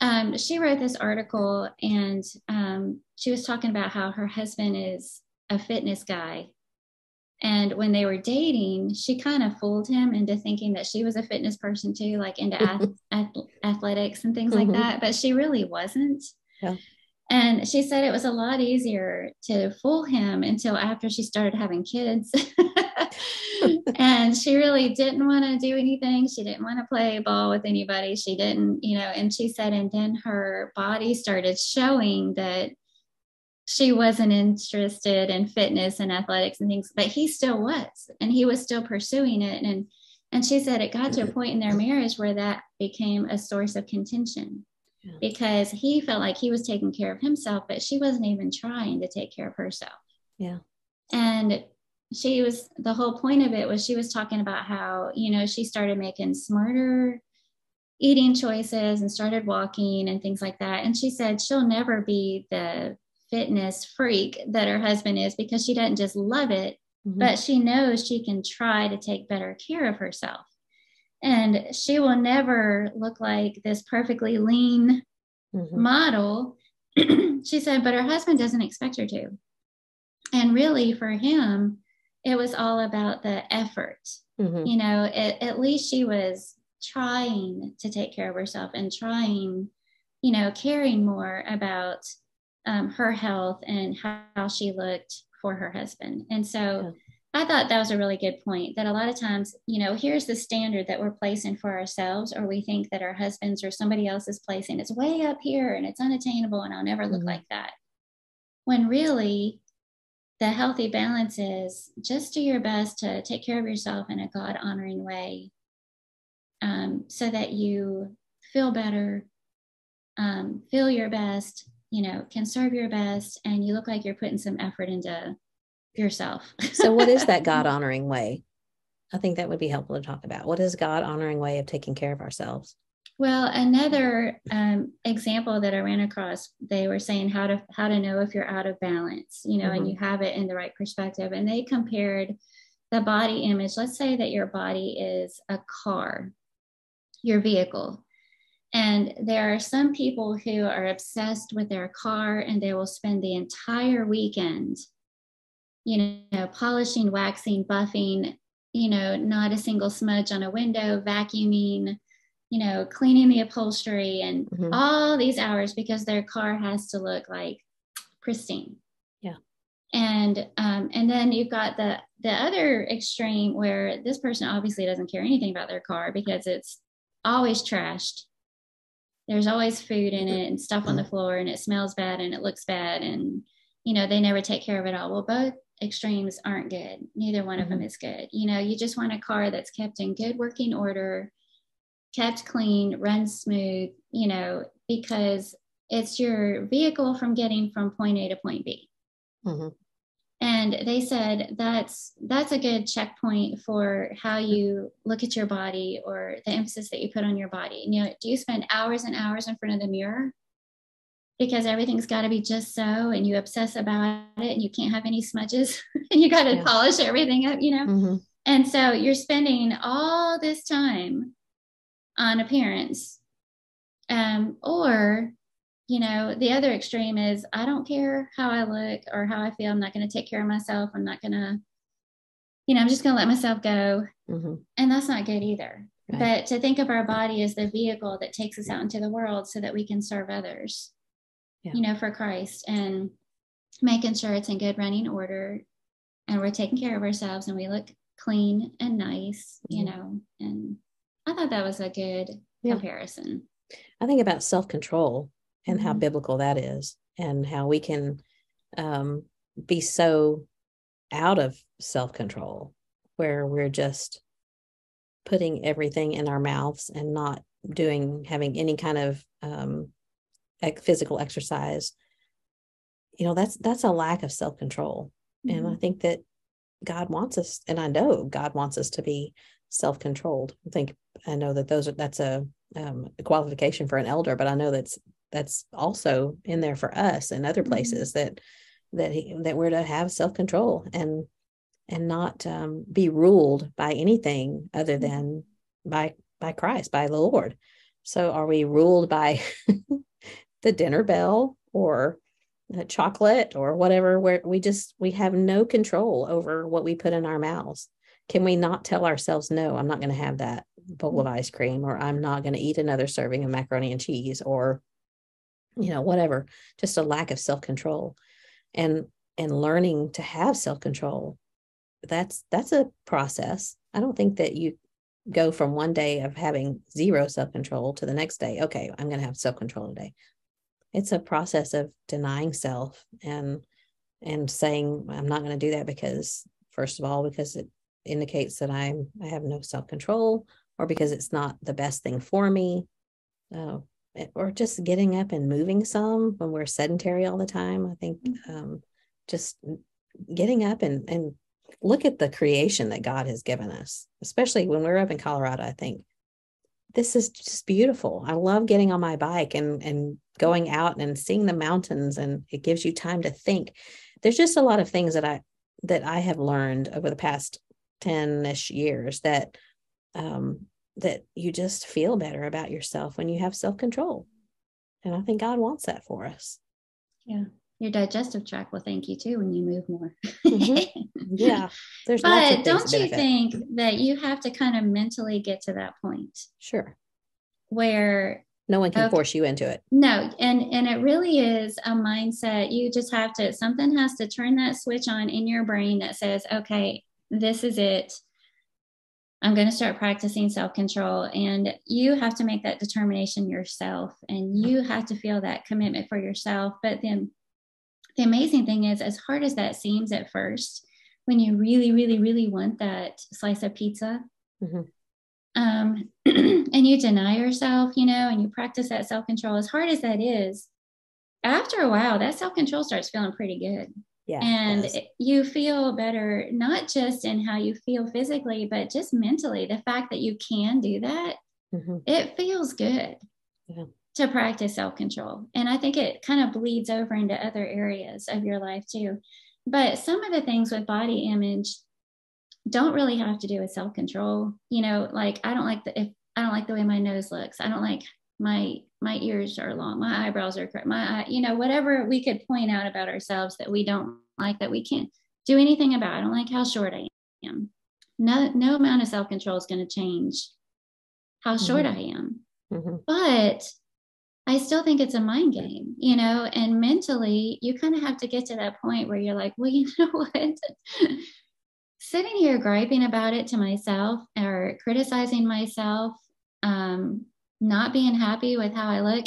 Um, she wrote this article and um, she was talking about how her husband is a fitness guy and when they were dating, she kind of fooled him into thinking that she was a fitness person too, like into ath- ath- athletics and things mm-hmm. like that. But she really wasn't.
Yeah.
And she said it was a lot easier to fool him until after she started having kids. and she really didn't want to do anything. She didn't want to play ball with anybody. She didn't, you know, and she said, and then her body started showing that she wasn't interested in fitness and athletics and things, but he still was, and he was still pursuing it. And and she said it got to a point in their marriage where that became a source of contention yeah. because he felt like he was taking care of himself, but she wasn't even trying to take care of herself.
Yeah.
And she was the whole point of it was she was talking about how, you know, she started making smarter eating choices and started walking and things like that. And she said she'll never be the fitness freak that her husband is because she doesn't just love it, mm-hmm. but she knows she can try to take better care of herself. And she will never look like this perfectly lean mm-hmm. model. she said, but her husband doesn't expect her to. And really, for him, it was all about the effort. Mm-hmm. You know, it, at least she was trying to take care of herself and trying, you know, caring more about um, her health and how she looked for her husband. And so. I thought that was a really good point that a lot of times, you know, here's the standard that we're placing for ourselves, or we think that our husbands or somebody else is placing. It's way up here and it's unattainable and I'll never look mm-hmm. like that. When really, the healthy balance is just do your best to take care of yourself in a God honoring way um, so that you feel better, um, feel your best, you know, can serve your best, and you look like you're putting some effort into yourself.
so, what is that God honoring way? I think that would be helpful to talk about. What is God honoring way of taking care of ourselves?
Well, another um, example that I ran across, they were saying how to how to know if you're out of balance, you know, mm-hmm. and you have it in the right perspective. And they compared the body image. Let's say that your body is a car, your vehicle, and there are some people who are obsessed with their car, and they will spend the entire weekend, you know, polishing, waxing, buffing, you know, not a single smudge on a window, vacuuming you know, cleaning the upholstery and mm-hmm. all these hours because their car has to look like pristine.
Yeah.
And um, and then you've got the the other extreme where this person obviously doesn't care anything about their car because it's always trashed. There's always food in it and stuff on the floor and it smells bad and it looks bad and you know they never take care of it all. Well, both extremes aren't good. Neither one mm-hmm. of them is good. You know, you just want a car that's kept in good working order kept clean, runs smooth, you know, because it's your vehicle from getting from point A to point B. Mm-hmm. And they said that's that's a good checkpoint for how you look at your body or the emphasis that you put on your body. You know, do you spend hours and hours in front of the mirror because everything's got to be just so, and you obsess about it, and you can't have any smudges, and you got to yeah. polish everything up, you know. Mm-hmm. And so you're spending all this time on appearance. Um, or, you know, the other extreme is I don't care how I look or how I feel. I'm not going to take care of myself. I'm not going to, you know, I'm just going to let myself go. Mm-hmm. And that's not good either. Right. But to think of our body as the vehicle that takes us out into the world so that we can serve others, yeah. you know, for Christ and making sure it's in good running order and we're taking care of ourselves and we look clean and nice, mm-hmm. you know, and I thought that was a good yeah. comparison.
I think about self control and mm-hmm. how biblical that is, and how we can um, be so out of self control where we're just putting everything in our mouths and not doing having any kind of um, physical exercise you know that's that's a lack of self control mm-hmm. and i mm-hmm. think that god wants us and i know god wants us to be self controlled i think I know that those are that's a, um, a qualification for an elder, but I know that's that's also in there for us and other mm-hmm. places mm-hmm. that that he, that we're to have self control and and not um, be ruled by anything other mm-hmm. than by by Christ, by the Lord. So, are we ruled by the dinner bell or chocolate or whatever? Where we just we have no control over what we put in our mouths. Can we not tell ourselves, no, I'm not going to have that bowl of ice cream, or I'm not going to eat another serving of macaroni and cheese, or, you know, whatever, just a lack of self control. And, and learning to have self control, that's, that's a process. I don't think that you go from one day of having zero self control to the next day, okay, I'm going to have self control today. It's a process of denying self and, and saying, I'm not going to do that because, first of all, because it indicates that I'm I have no self control or because it's not the best thing for me. Uh, or just getting up and moving some when we're sedentary all the time. I think mm-hmm. um, just getting up and, and look at the creation that God has given us, especially when we're up in Colorado. I think this is just beautiful. I love getting on my bike and, and going out and seeing the mountains, and it gives you time to think. There's just a lot of things that I that I have learned over the past 10ish years that um, that you just feel better about yourself when you have self-control. And i think god wants that for us.
Yeah. Your digestive tract will thank you too when you move more.
Mm-hmm. yeah
there's but don't you think that you have to kind of mentally get to that point?
Sure.
Where
no one can okay, force you into it.
No and and it really is a mindset. You just have to something has to turn that switch on in your brain that says okay this is it. I'm going to start practicing self control. And you have to make that determination yourself and you have to feel that commitment for yourself. But then the amazing thing is, as hard as that seems at first, when you really, really, really want that slice of pizza, mm-hmm. um, and you deny yourself, you know, and you practice that self control, as hard as that is, after a while, that self control starts feeling pretty good. Yeah, and you feel better, not just in how you feel physically, but just mentally. The fact that you can do that, mm-hmm. it feels good. Yeah to practice self control. And I think it kind of bleeds over into other areas of your life too. But some of the things with body image don't really have to do with self control. You know, like I don't like the if I don't like the way my nose looks. I don't like my my ears are long, my eyebrows are my you know whatever we could point out about ourselves that we don't like that we can't do anything about. I don't like how short I am. No no amount of self control is going to change how short mm-hmm. I am. Mm-hmm. But I still think it's a mind game, you know, and mentally you kind of have to get to that point where you're like, well, you know what? Sitting here griping about it to myself or criticizing myself, um, not being happy with how I look,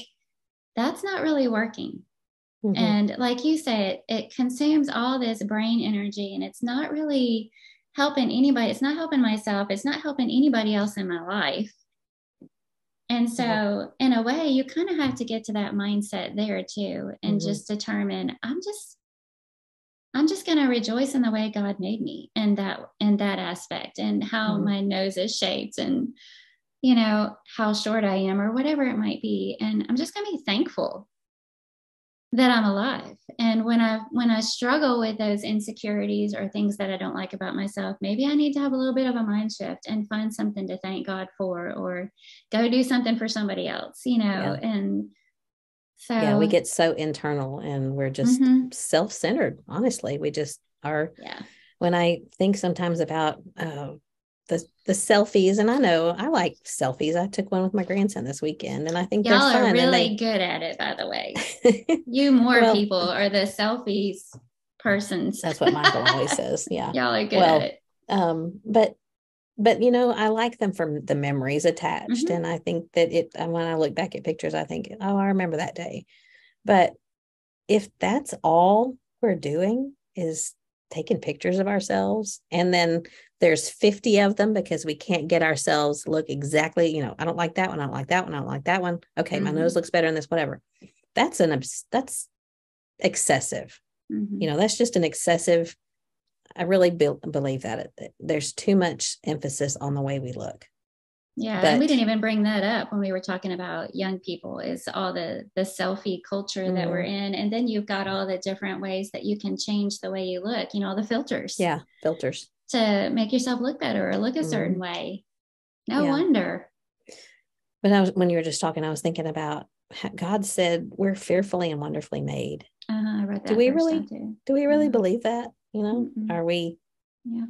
that's not really working. Mm-hmm. And like you say, it, it consumes all this brain energy and it's not really helping anybody. It's not helping myself. It's not helping anybody else in my life. And so, in a way, you kind of have to get to that mindset there too, and mm-hmm. just determine I'm just, I'm just going to rejoice in the way God made me, and that in that aspect, and how mm-hmm. my nose is shaped, and you know how short I am, or whatever it might be, and I'm just going to be thankful that I'm alive. And when I when I struggle with those insecurities or things that I don't like about myself, maybe I need to have a little bit of a mind shift and find something to thank God for or go do something for somebody else, you know. Yeah. And so
Yeah, we get so internal and we're just mm-hmm. self-centered, honestly. We just are
yeah.
When I think sometimes about uh, the the selfies and i know i like selfies. I took one with my grandson this weekend and i think
y'all are really they... good at it by the way. You more well, people are the selfies persons.
That's what michael always says yeah.
Y'all are good well, at it.
um but but you know i like them from the memories attached mm-hmm. and i think that it when i look back at pictures i think oh i remember that day. But if that's all we're doing is taking pictures of ourselves. And then there's 50 of them because we can't get ourselves look exactly you know i don't like that one i don't like that one i don't like that one. Okay mm-hmm. my nose looks better in this whatever. That's an that's excessive. Mm-hmm. you know that's just an excessive i really be- believe that it, there's too much emphasis on the way we look
yeah, but, and we didn't even bring that up when we were talking about young people. Is all the the selfie culture mm-hmm. that we're mm-hmm. in, and then you've got all the different ways that you can change the way you look. You know, the filters.
Yeah, filters
to make yourself look better or look a certain mm-hmm. way. No yeah. wonder.
But I was when you were just talking, I was thinking about God said we're fearfully and wonderfully made.
Uh-huh, I read that.
Do we really? Do we really believe that? You know, mm-hmm. are we?
Yeah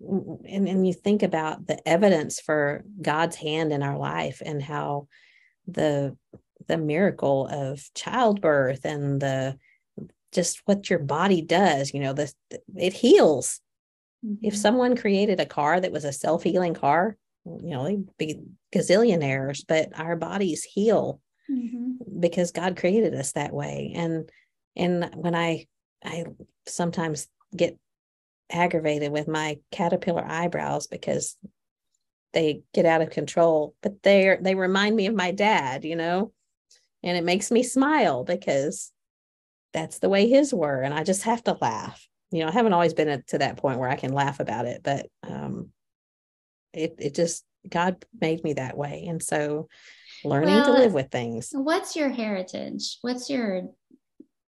and, and you think about the evidence for God's hand in our life and how the the miracle of childbirth and the just what your body does you know this it heals mm-hmm. if someone created a car that was a self-healing car you know they'd be gazillionaires but our bodies heal mm-hmm. because god created us that way and and when i i sometimes get aggravated with my caterpillar eyebrows because they get out of control but they they remind me of my dad you know? And it makes me smile because that's the way his were and i just have to laugh. You know i haven't always been to that point where i can laugh about it but um it it just god made me that way. And so learning well, to live with things.
what's your heritage? What's your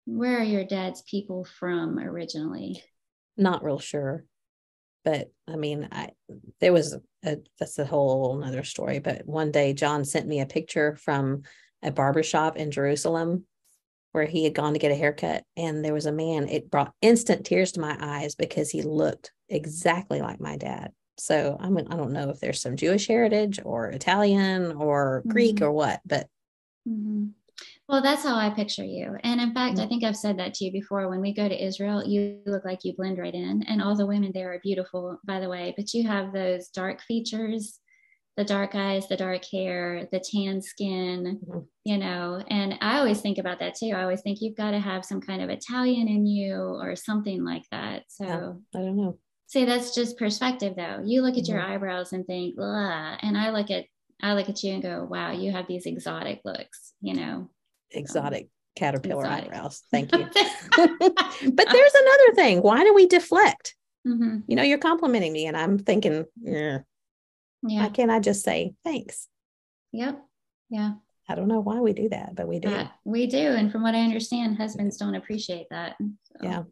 where are your dad's people from originally
not real sure but i mean i there was a that's a whole another story but one day john sent me a picture from a barber shop in jerusalem where he had gone to get a haircut and there was a man it brought instant tears to my eyes because he looked exactly like my dad so i mean i don't know if there's some jewish heritage or italian or mm-hmm. greek or what but
mm-hmm. Well, that's how I picture you. And in fact, I think I've said that to you before. When we go to Israel, you look like you blend right in. And all the women there are beautiful, by the way, but you have those dark features the dark eyes, the dark hair, the tan skin, mm-hmm. you know. And I always think about that too. I always think you've got to have some kind of Italian in you or something like that. So yeah,
I don't know.
See, that's just perspective though. You look at mm-hmm. your eyebrows and think, Ugh. and I look at I look at you and go, wow, you have these exotic looks, you know.
Exotic caterpillar exotic. eyebrows. Thank you. but there's another thing. Why do we deflect? Mm-hmm. You know, you're complimenting me, and I'm thinking, yeah. Why can't I just say thanks?
Yep. Yeah.
I don't know why we do that, but we do. Uh,
we do. And from what I understand, husbands don't appreciate that.
So. Yeah.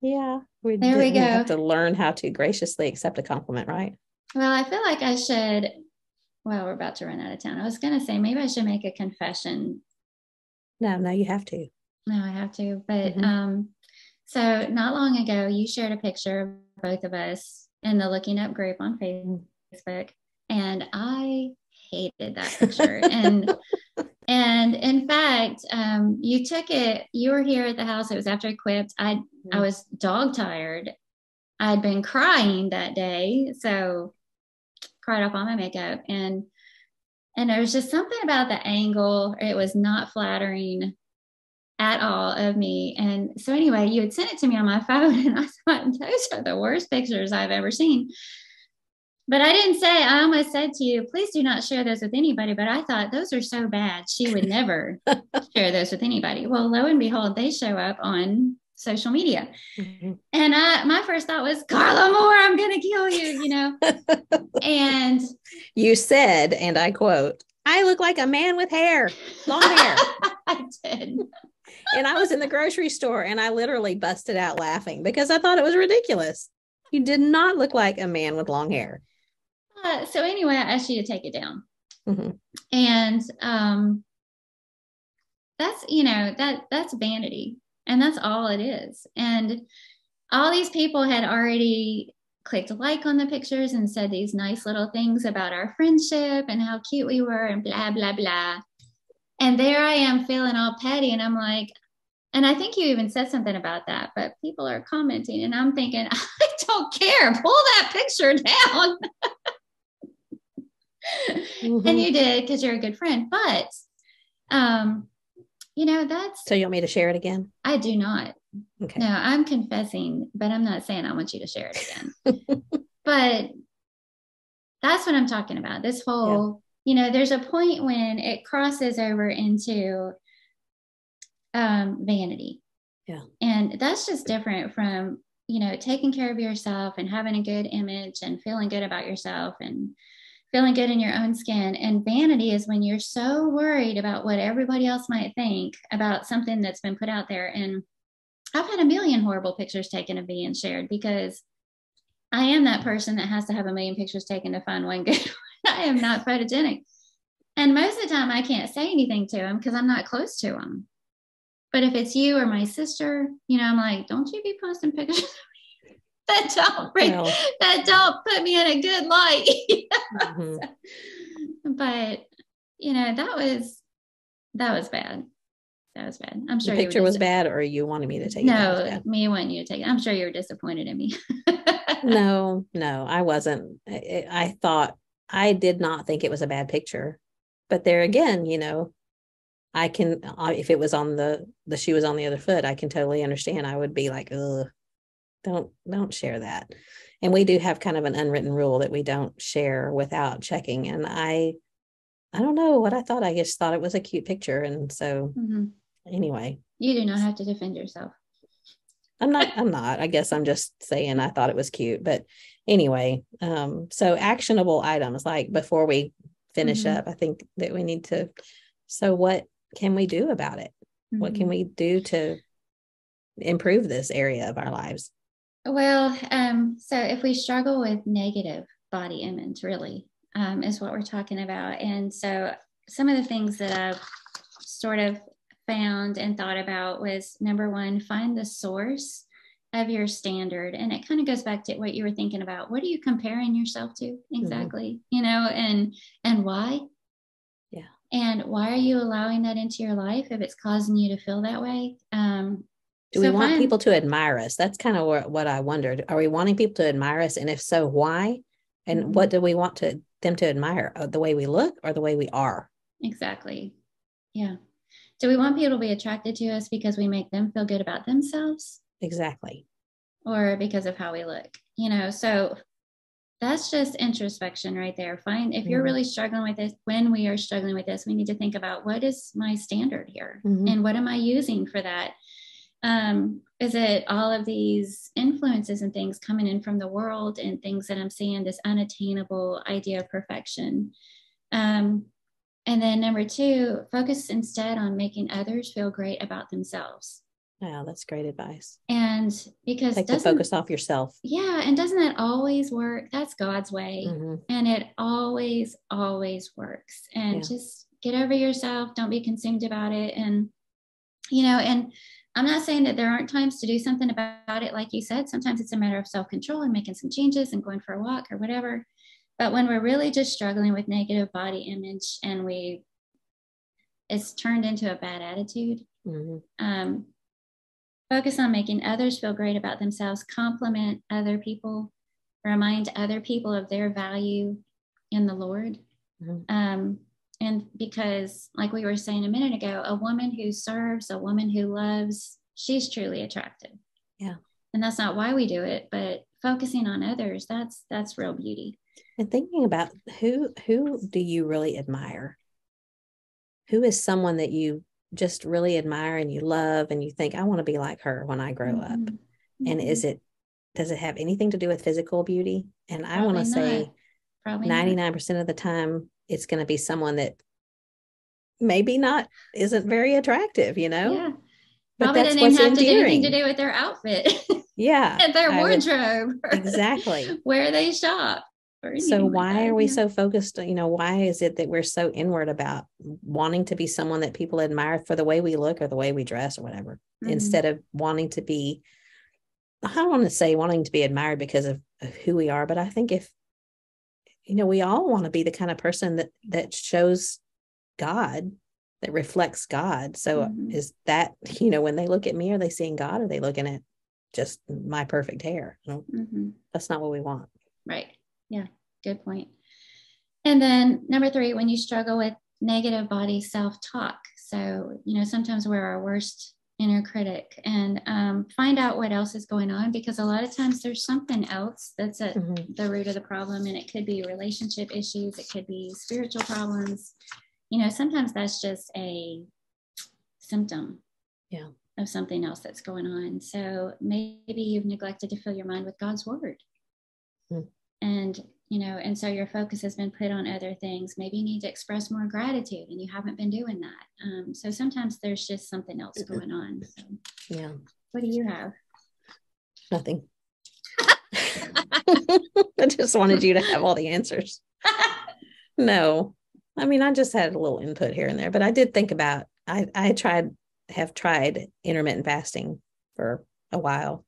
Yeah. We there we go. We have to learn how to graciously accept a compliment, right?
Well, I feel like I should. Well, we're about to run out of time. I was going to say maybe I should make a confession.
No, no, you have to.
No, I have to. But mm-hmm. um, so not long ago, you shared a picture of both of us in the Looking Up group on Facebook, and I hated that picture. and and in fact, um, you took it. You were here at the house. It was after Equipped. I mm-hmm. I was dog tired. I'd been crying that day, so cried off all my makeup and and there was just something about the angle. It was not flattering at all of me. And so anyway, you had sent it to me on my phone, and I thought those are the worst pictures I've ever seen. But I didn't say, I almost said to you, please do not share those with anybody. But I thought those are so bad. She would never share those with anybody. Well, lo and behold, they show up on social media. Mm-hmm. And I, my first thought was, Carla Moore, I'm going to kill you, you know? and
you said, and I quote, I look like a man with hair, long hair. I did and I was in the grocery store and I literally busted out laughing because I thought it was ridiculous. You did not look like a man with long hair.
Uh, so anyway, I asked you to take it down, mm-hmm. and um, that's you know that that's vanity, and that's all it is. And all these people had already clicked like on the pictures and said these nice little things about our friendship and how cute we were and blah blah blah. And there I am feeling all petty, and I'm like, and I think you even said something about that, but people are commenting, and I'm thinking, I don't care. Pull that picture down. mm-hmm. And you did because you're a good friend. But, um, you know, that's.
So you want me to share it again?
I do not. Okay. No, I'm confessing, but I'm not saying I want you to share it again. but that's what I'm talking about. This whole, yeah. you know, there's a point when it crosses over into um, vanity.
Yeah.
And that's just different from, you know, taking care of yourself and having a good image and feeling good about yourself and feeling good in your own skin. And vanity is when you're so worried about what everybody else might think about something that's been put out there. And I've had a million horrible pictures taken of me and shared because I am that person that has to have a million pictures taken to find one good one. I am not photogenic. And most of the time, I can't say anything to them because I'm not close to them. But if it's you or my sister, you know, I'm like, don't you be posting pictures that don't bring, no. that don't put me in a good light. mm-hmm. but you know, that was that was bad. That was bad. I'm sure
the picture was bad, or you wanted me to take
no,
it.
No, me wanting you to take it. I'm sure you were disappointed in me.
no, no, I wasn't. I, I thought I did not think it was a bad picture, but there again, you know, I can if it was on the the shoe was on the other foot, I can totally understand. I would be like, ugh, don't don't share that. And we do have kind of an unwritten rule that we don't share without checking. And I I don't know what I thought. I just thought it was a cute picture. And so mm-hmm. anyway.
You do not have to defend yourself.
I'm not, I'm not. I guess I'm just saying I thought it was cute. But anyway, um, so actionable items like before we finish mm-hmm. up, I think that we need to so what can we do about it? Mm-hmm. What can mm-hmm. we do to improve this area of our lives?
Well, um, so if we struggle with negative body image, really, um, is what we're talking about. And so some of the things that I've sort of found and thought about was number one, find the source of your standard. And it kind of goes back to what you were thinking about. What are you comparing yourself to mm-hmm. exactly? Mm-hmm. You know, and and why? Yeah. And why are you allowing that into your life if it's causing you to feel that way? Um,
do so we want people to admire us? That's kind of what, what I wondered. Are we wanting people to admire us? And if so, why? And mm-hmm. what do we want to them to admire uh, the way we look or the way we are.
Exactly. Yeah. Do we want people to be attracted to us because we make them feel good about themselves?
Exactly.
Or because of how we look? You know, so that's just introspection right there. Find if you're mm-hmm. really struggling with this, when we are struggling with this, we need to think about what is my standard here mm-hmm. and what am I using for that? Um, is it all of these influences and things coming in from the world and things that I'm seeing, this unattainable idea of perfection? Um, and then number two, focus instead on making others feel great about themselves.
Wow, that's great advice.
And because
take the focus off yourself.
Yeah, and doesn't that always work? That's God's way, mm-hmm. and it always, always works. And yeah. just get over yourself. Don't be consumed about it. And you know, and I'm not saying that there aren't times to do something about it, like you said. Sometimes it's a matter of self control and making some changes and going for a walk or whatever. But when we're really just struggling with negative body image and we, it's turned into a bad attitude. Mm-hmm. Um, focus on making others feel great about themselves, compliment other people, remind other people of their value in the Lord. Mm-hmm. Um, and because, like we were saying a minute ago, a woman who serves, a woman who loves, she's truly attractive.
Yeah.
And that's not why we do it, but focusing on others, that's that's real beauty.
And thinking about who who do you really admire? Who is someone that you just really admire and you love and you think I want to be like her when I grow mm-hmm. up? Mm-hmm. And is it does it have anything to do with physical beauty? And I want to say Probably 99% not. of the time it's going to be someone that maybe not isn't very attractive, you know?
Yeah. But Probably that's didn't have to do anything to do with their outfit.
Yeah.
and their wardrobe.
exactly.
Where they shop.
So why like are we so focused? You know, why is it that we're so inward about wanting to be someone that people admire for the way we look or the way we dress or whatever, mm-hmm. instead of wanting to be, I don't want to say wanting to be admired because of, of who we are, but I think if you know, we all want to be the kind of person that that shows God, that reflects God. So mm-hmm. is that, you know, when they look at me, are they seeing God? Or are they looking at just my perfect hair? mm-hmm. That's not what we want.
Right. Yeah. Good point. And then number three, when you struggle with negative body self talk. So, you know, sometimes we're our worst inner critic and um, find out what else is going on because a lot of times there's something else that's at mm-hmm. the root of the problem and it could be relationship issues it could be spiritual problems you know sometimes that's just a symptom
yeah
of something else that's going on so maybe you've neglected to fill your mind with god's word mm. and you know and so your focus has been put on other things. Maybe you need to express more gratitude and you haven't been doing that. Um, so sometimes there's just something else going on so,
yeah.
What do you have?
Nothing. I just wanted you to have all the answers. No. I mean i just had a little input here and there but i did think about i i tried have tried intermittent fasting for a while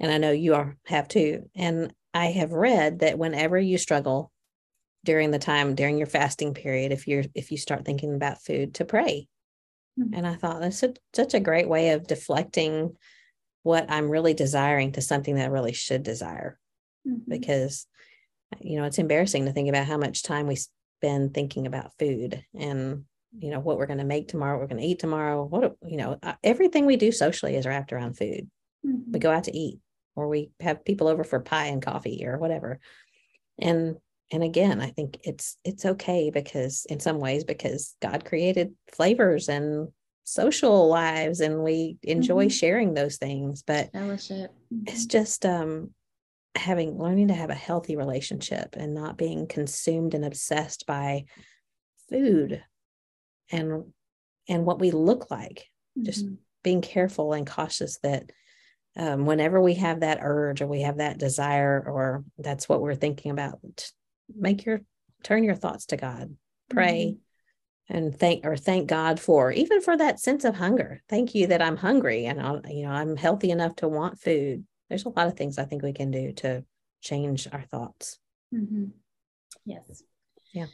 and i know you are have too. And I have read that whenever you struggle during the time during your fasting period, if you're if you start thinking about food, to pray. Mm-hmm. And I thought that's a, such a great way of deflecting what I'm really desiring to something that I really should desire. Mm-hmm. Because you know, it's embarrassing to think about how much time we spend thinking about food and you know what we're going to make tomorrow, we're going to eat tomorrow. What you know, uh, everything we do socially is wrapped around food. Mm-hmm. We go out to eat or we have people over for pie and coffee or whatever and and again i think it's it's okay because in some ways because god created flavors and social lives and we enjoy mm-hmm. sharing those things but
fellowship mm-hmm.
it's just um having learning to have a healthy relationship and not being consumed and obsessed by food and and what we look like mm-hmm. just being careful and cautious that um, whenever we have that urge or we have that desire or that's what we're thinking about make your turn your thoughts to god. Pray mm-hmm. and thank or thank god for even for that sense of hunger. Thank you that i'm hungry and i you know i'm healthy enough to want food. There's a lot of things i think we can do to change our thoughts.
Mm-hmm. yes.
Yeah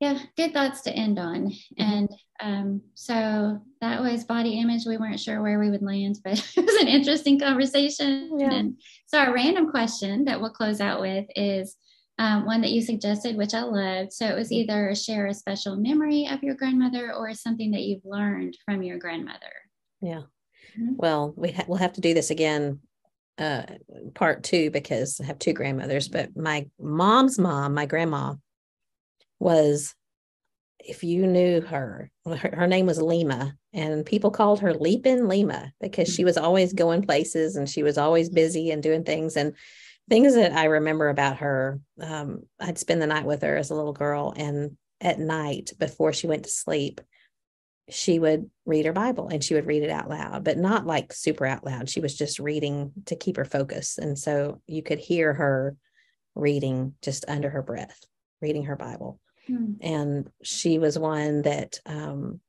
yeah good thoughts to end on mm-hmm. and um, so that was body image we weren't sure where we would land but it was an interesting conversation yeah. and so our random question that we'll close out with is um, one that you suggested, which I loved. So it was mm-hmm. either share a special memory of your grandmother or something that you've learned from your grandmother.
Yeah. Mm-hmm. Well, we ha- we'll have to do this again, uh, part two, because I have two grandmothers. But my mom's mom, my grandma, was, if you knew her, her, her name was Lima, and people called her Leapin' Lima because she mm-hmm. was always going places and she was always busy and doing things. And things that I remember about her, um, I'd spend the night with her as a little girl, and at night before she went to sleep, she would read her Bible and she would read it out loud, but not like super out loud. She was just reading to keep her focus. And so you could hear her reading just under her breath, reading her Bible. Hmm. And she was one that, um,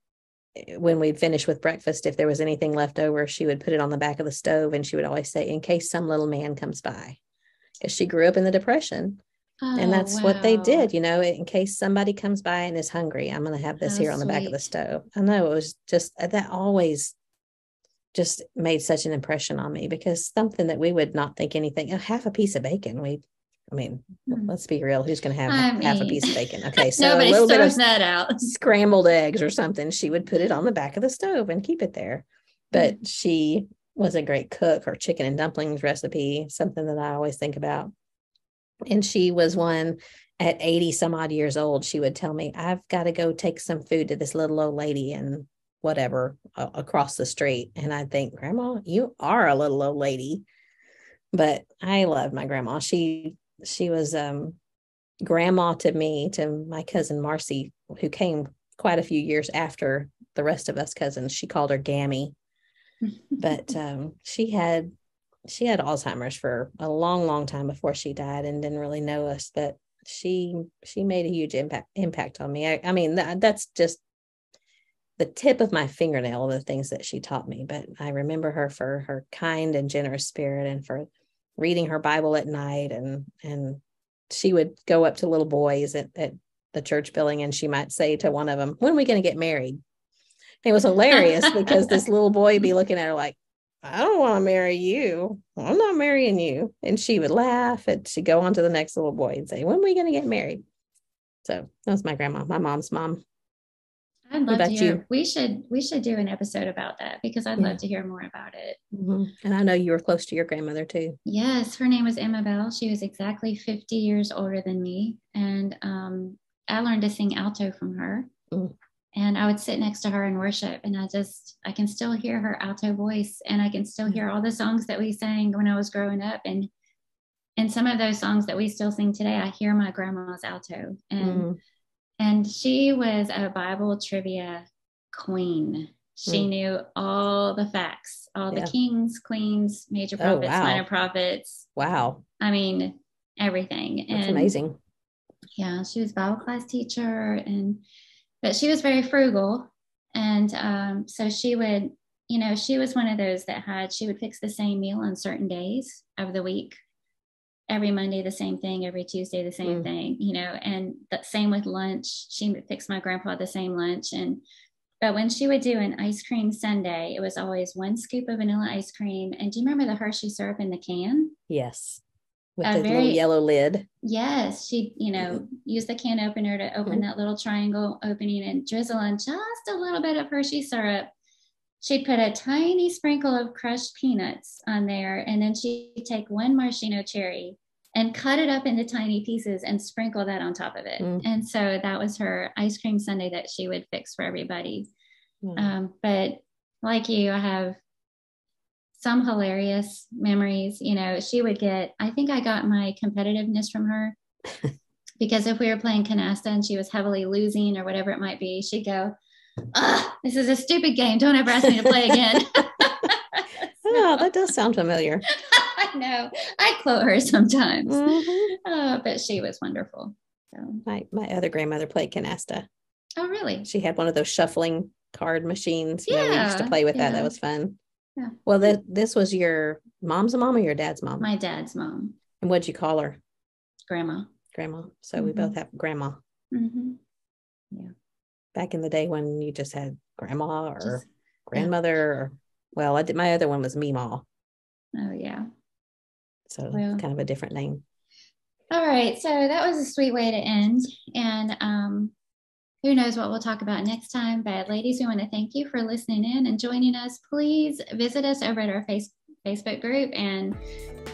when we'd finish with breakfast, if there was anything left over, she would put it on the back of the stove and she would always say, in case some little man comes by because she grew up in the depression. Oh, and that's wow. what they did, you know, in case somebody comes by and is hungry, I'm going to have this How here on the back of the stove. I know it was just uh, that always just made such an impression on me because something that we would not think anything, oh, half a piece of bacon. We, I mean, hmm. let's be real. Who's going to have I half mean, a piece of bacon? Okay. So
nobody
a little bit of
that out.
scrambled eggs or something. She would put it on the back of the stove and keep it there. But hmm. she was a great cook Her chicken and dumplings recipe, something that I always think about. And she was one at 80 some odd years old. She would tell me, I've got to go take some food to this little old lady and whatever uh, across the street. And I think, Grandma, you are a little old lady. But I love my grandma. She she was um grandma to me, to my cousin Marcy, who came quite a few years after the rest of us cousins. She called her Gammy but um, she had she had Alzheimer's for a long, long time before she died, and didn't really know us. But she she made a huge impact impact on me. I, I mean, that, that's just the tip of my fingernail of the things that she taught me. But I remember her for her kind and generous spirit, and for reading her Bible at night, and and she would go up to little boys at, at the church building, and she might say to one of them, "When are we going to get married?" It was hilarious because this little boy would be looking at her like, I don't want to marry you. I'm not marrying you. And she would laugh and she'd go on to the next little boy and say, When are we going to get married? So that was my grandma, my mom's mom.
I'd love to hear. You? We should we should do an episode about that because I'd yeah. love to hear more about it.
Mm-hmm. And I know you were close to your grandmother too.
Yes, her name was Emma Bell. She was exactly 50 years older than me, and um, I learned to sing alto from her. Mm and I would sit next to her and worship. And I just, I can still hear her alto voice and I can still hear all the songs that we sang when I was growing up. And and some of those songs that we still sing today, I hear my grandma's alto. And mm. And she was a Bible trivia queen. She mm. knew all the facts, all yeah. the kings, queens, major oh, prophets, oh, wow. minor prophets.
Wow.
I mean, everything.
That's and, amazing.
Yeah, she was Bible class teacher and but she was very frugal. And um, so she would, you know, she was one of those that had, she would fix the same meal on certain days of the week. Every Monday, the same thing. Every Tuesday, the same mm. thing, you know, and the same with lunch. She would fix my grandpa the same lunch. And, but when she would do an ice cream sundae, it was always one scoop of vanilla ice cream. And do you remember the Hershey syrup in the can?
Yes with the very, little yellow lid.
Yes, she, you know, mm-hmm. used the can opener to open mm-hmm. that little triangle opening and drizzle on just a little bit of Hershey syrup. She'd put a tiny sprinkle of crushed peanuts on there, and then she'd take one maraschino cherry and cut it up into tiny pieces and sprinkle that on top of it. Mm. And so that was her ice cream sundae that she would fix for everybody. Mm. Um, but like you, I have some hilarious memories. You know, she would get, I think I got my competitiveness from her because if we were playing canasta and she was heavily losing or whatever it might be, she'd go, this is a stupid game. Don't ever ask me to play again.
oh, that does sound familiar.
I know. I quote her sometimes, mm-hmm. oh, but she was wonderful. So.
My my other grandmother played canasta.
Oh, really?
She had one of those shuffling card machines. Yeah, know, we used to play with yeah. that. That was fun. Yeah. Well, that this was your mom's mom or your dad's mom?
My dad's mom.
And what'd you call her?
Grandma.
Grandma. So mm-hmm. we both have grandma.
Mm-hmm. Yeah.
Back in the day when you just had grandma or just, grandmother, yeah. or well, I did. My other one was Meemaw.
Oh yeah.
So well, kind of a different name.
All right. So that was a sweet way to end. And um, who knows what we'll talk about next time. But ladies, we want to thank you for listening in and joining us. Please visit us over at our face, Facebook group and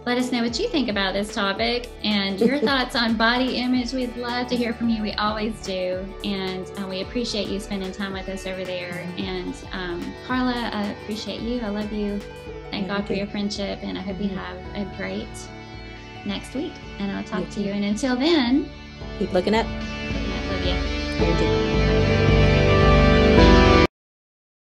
let us know what you think about this topic and your thoughts on body image. We'd love to hear from you. We always do. And uh, we appreciate you spending time with us over there. And um, Carla, I appreciate you. I love you. Thank God for your friendship. And I hope you have a great next week. And I'll talk to you. And until then,
keep looking up.
Love you.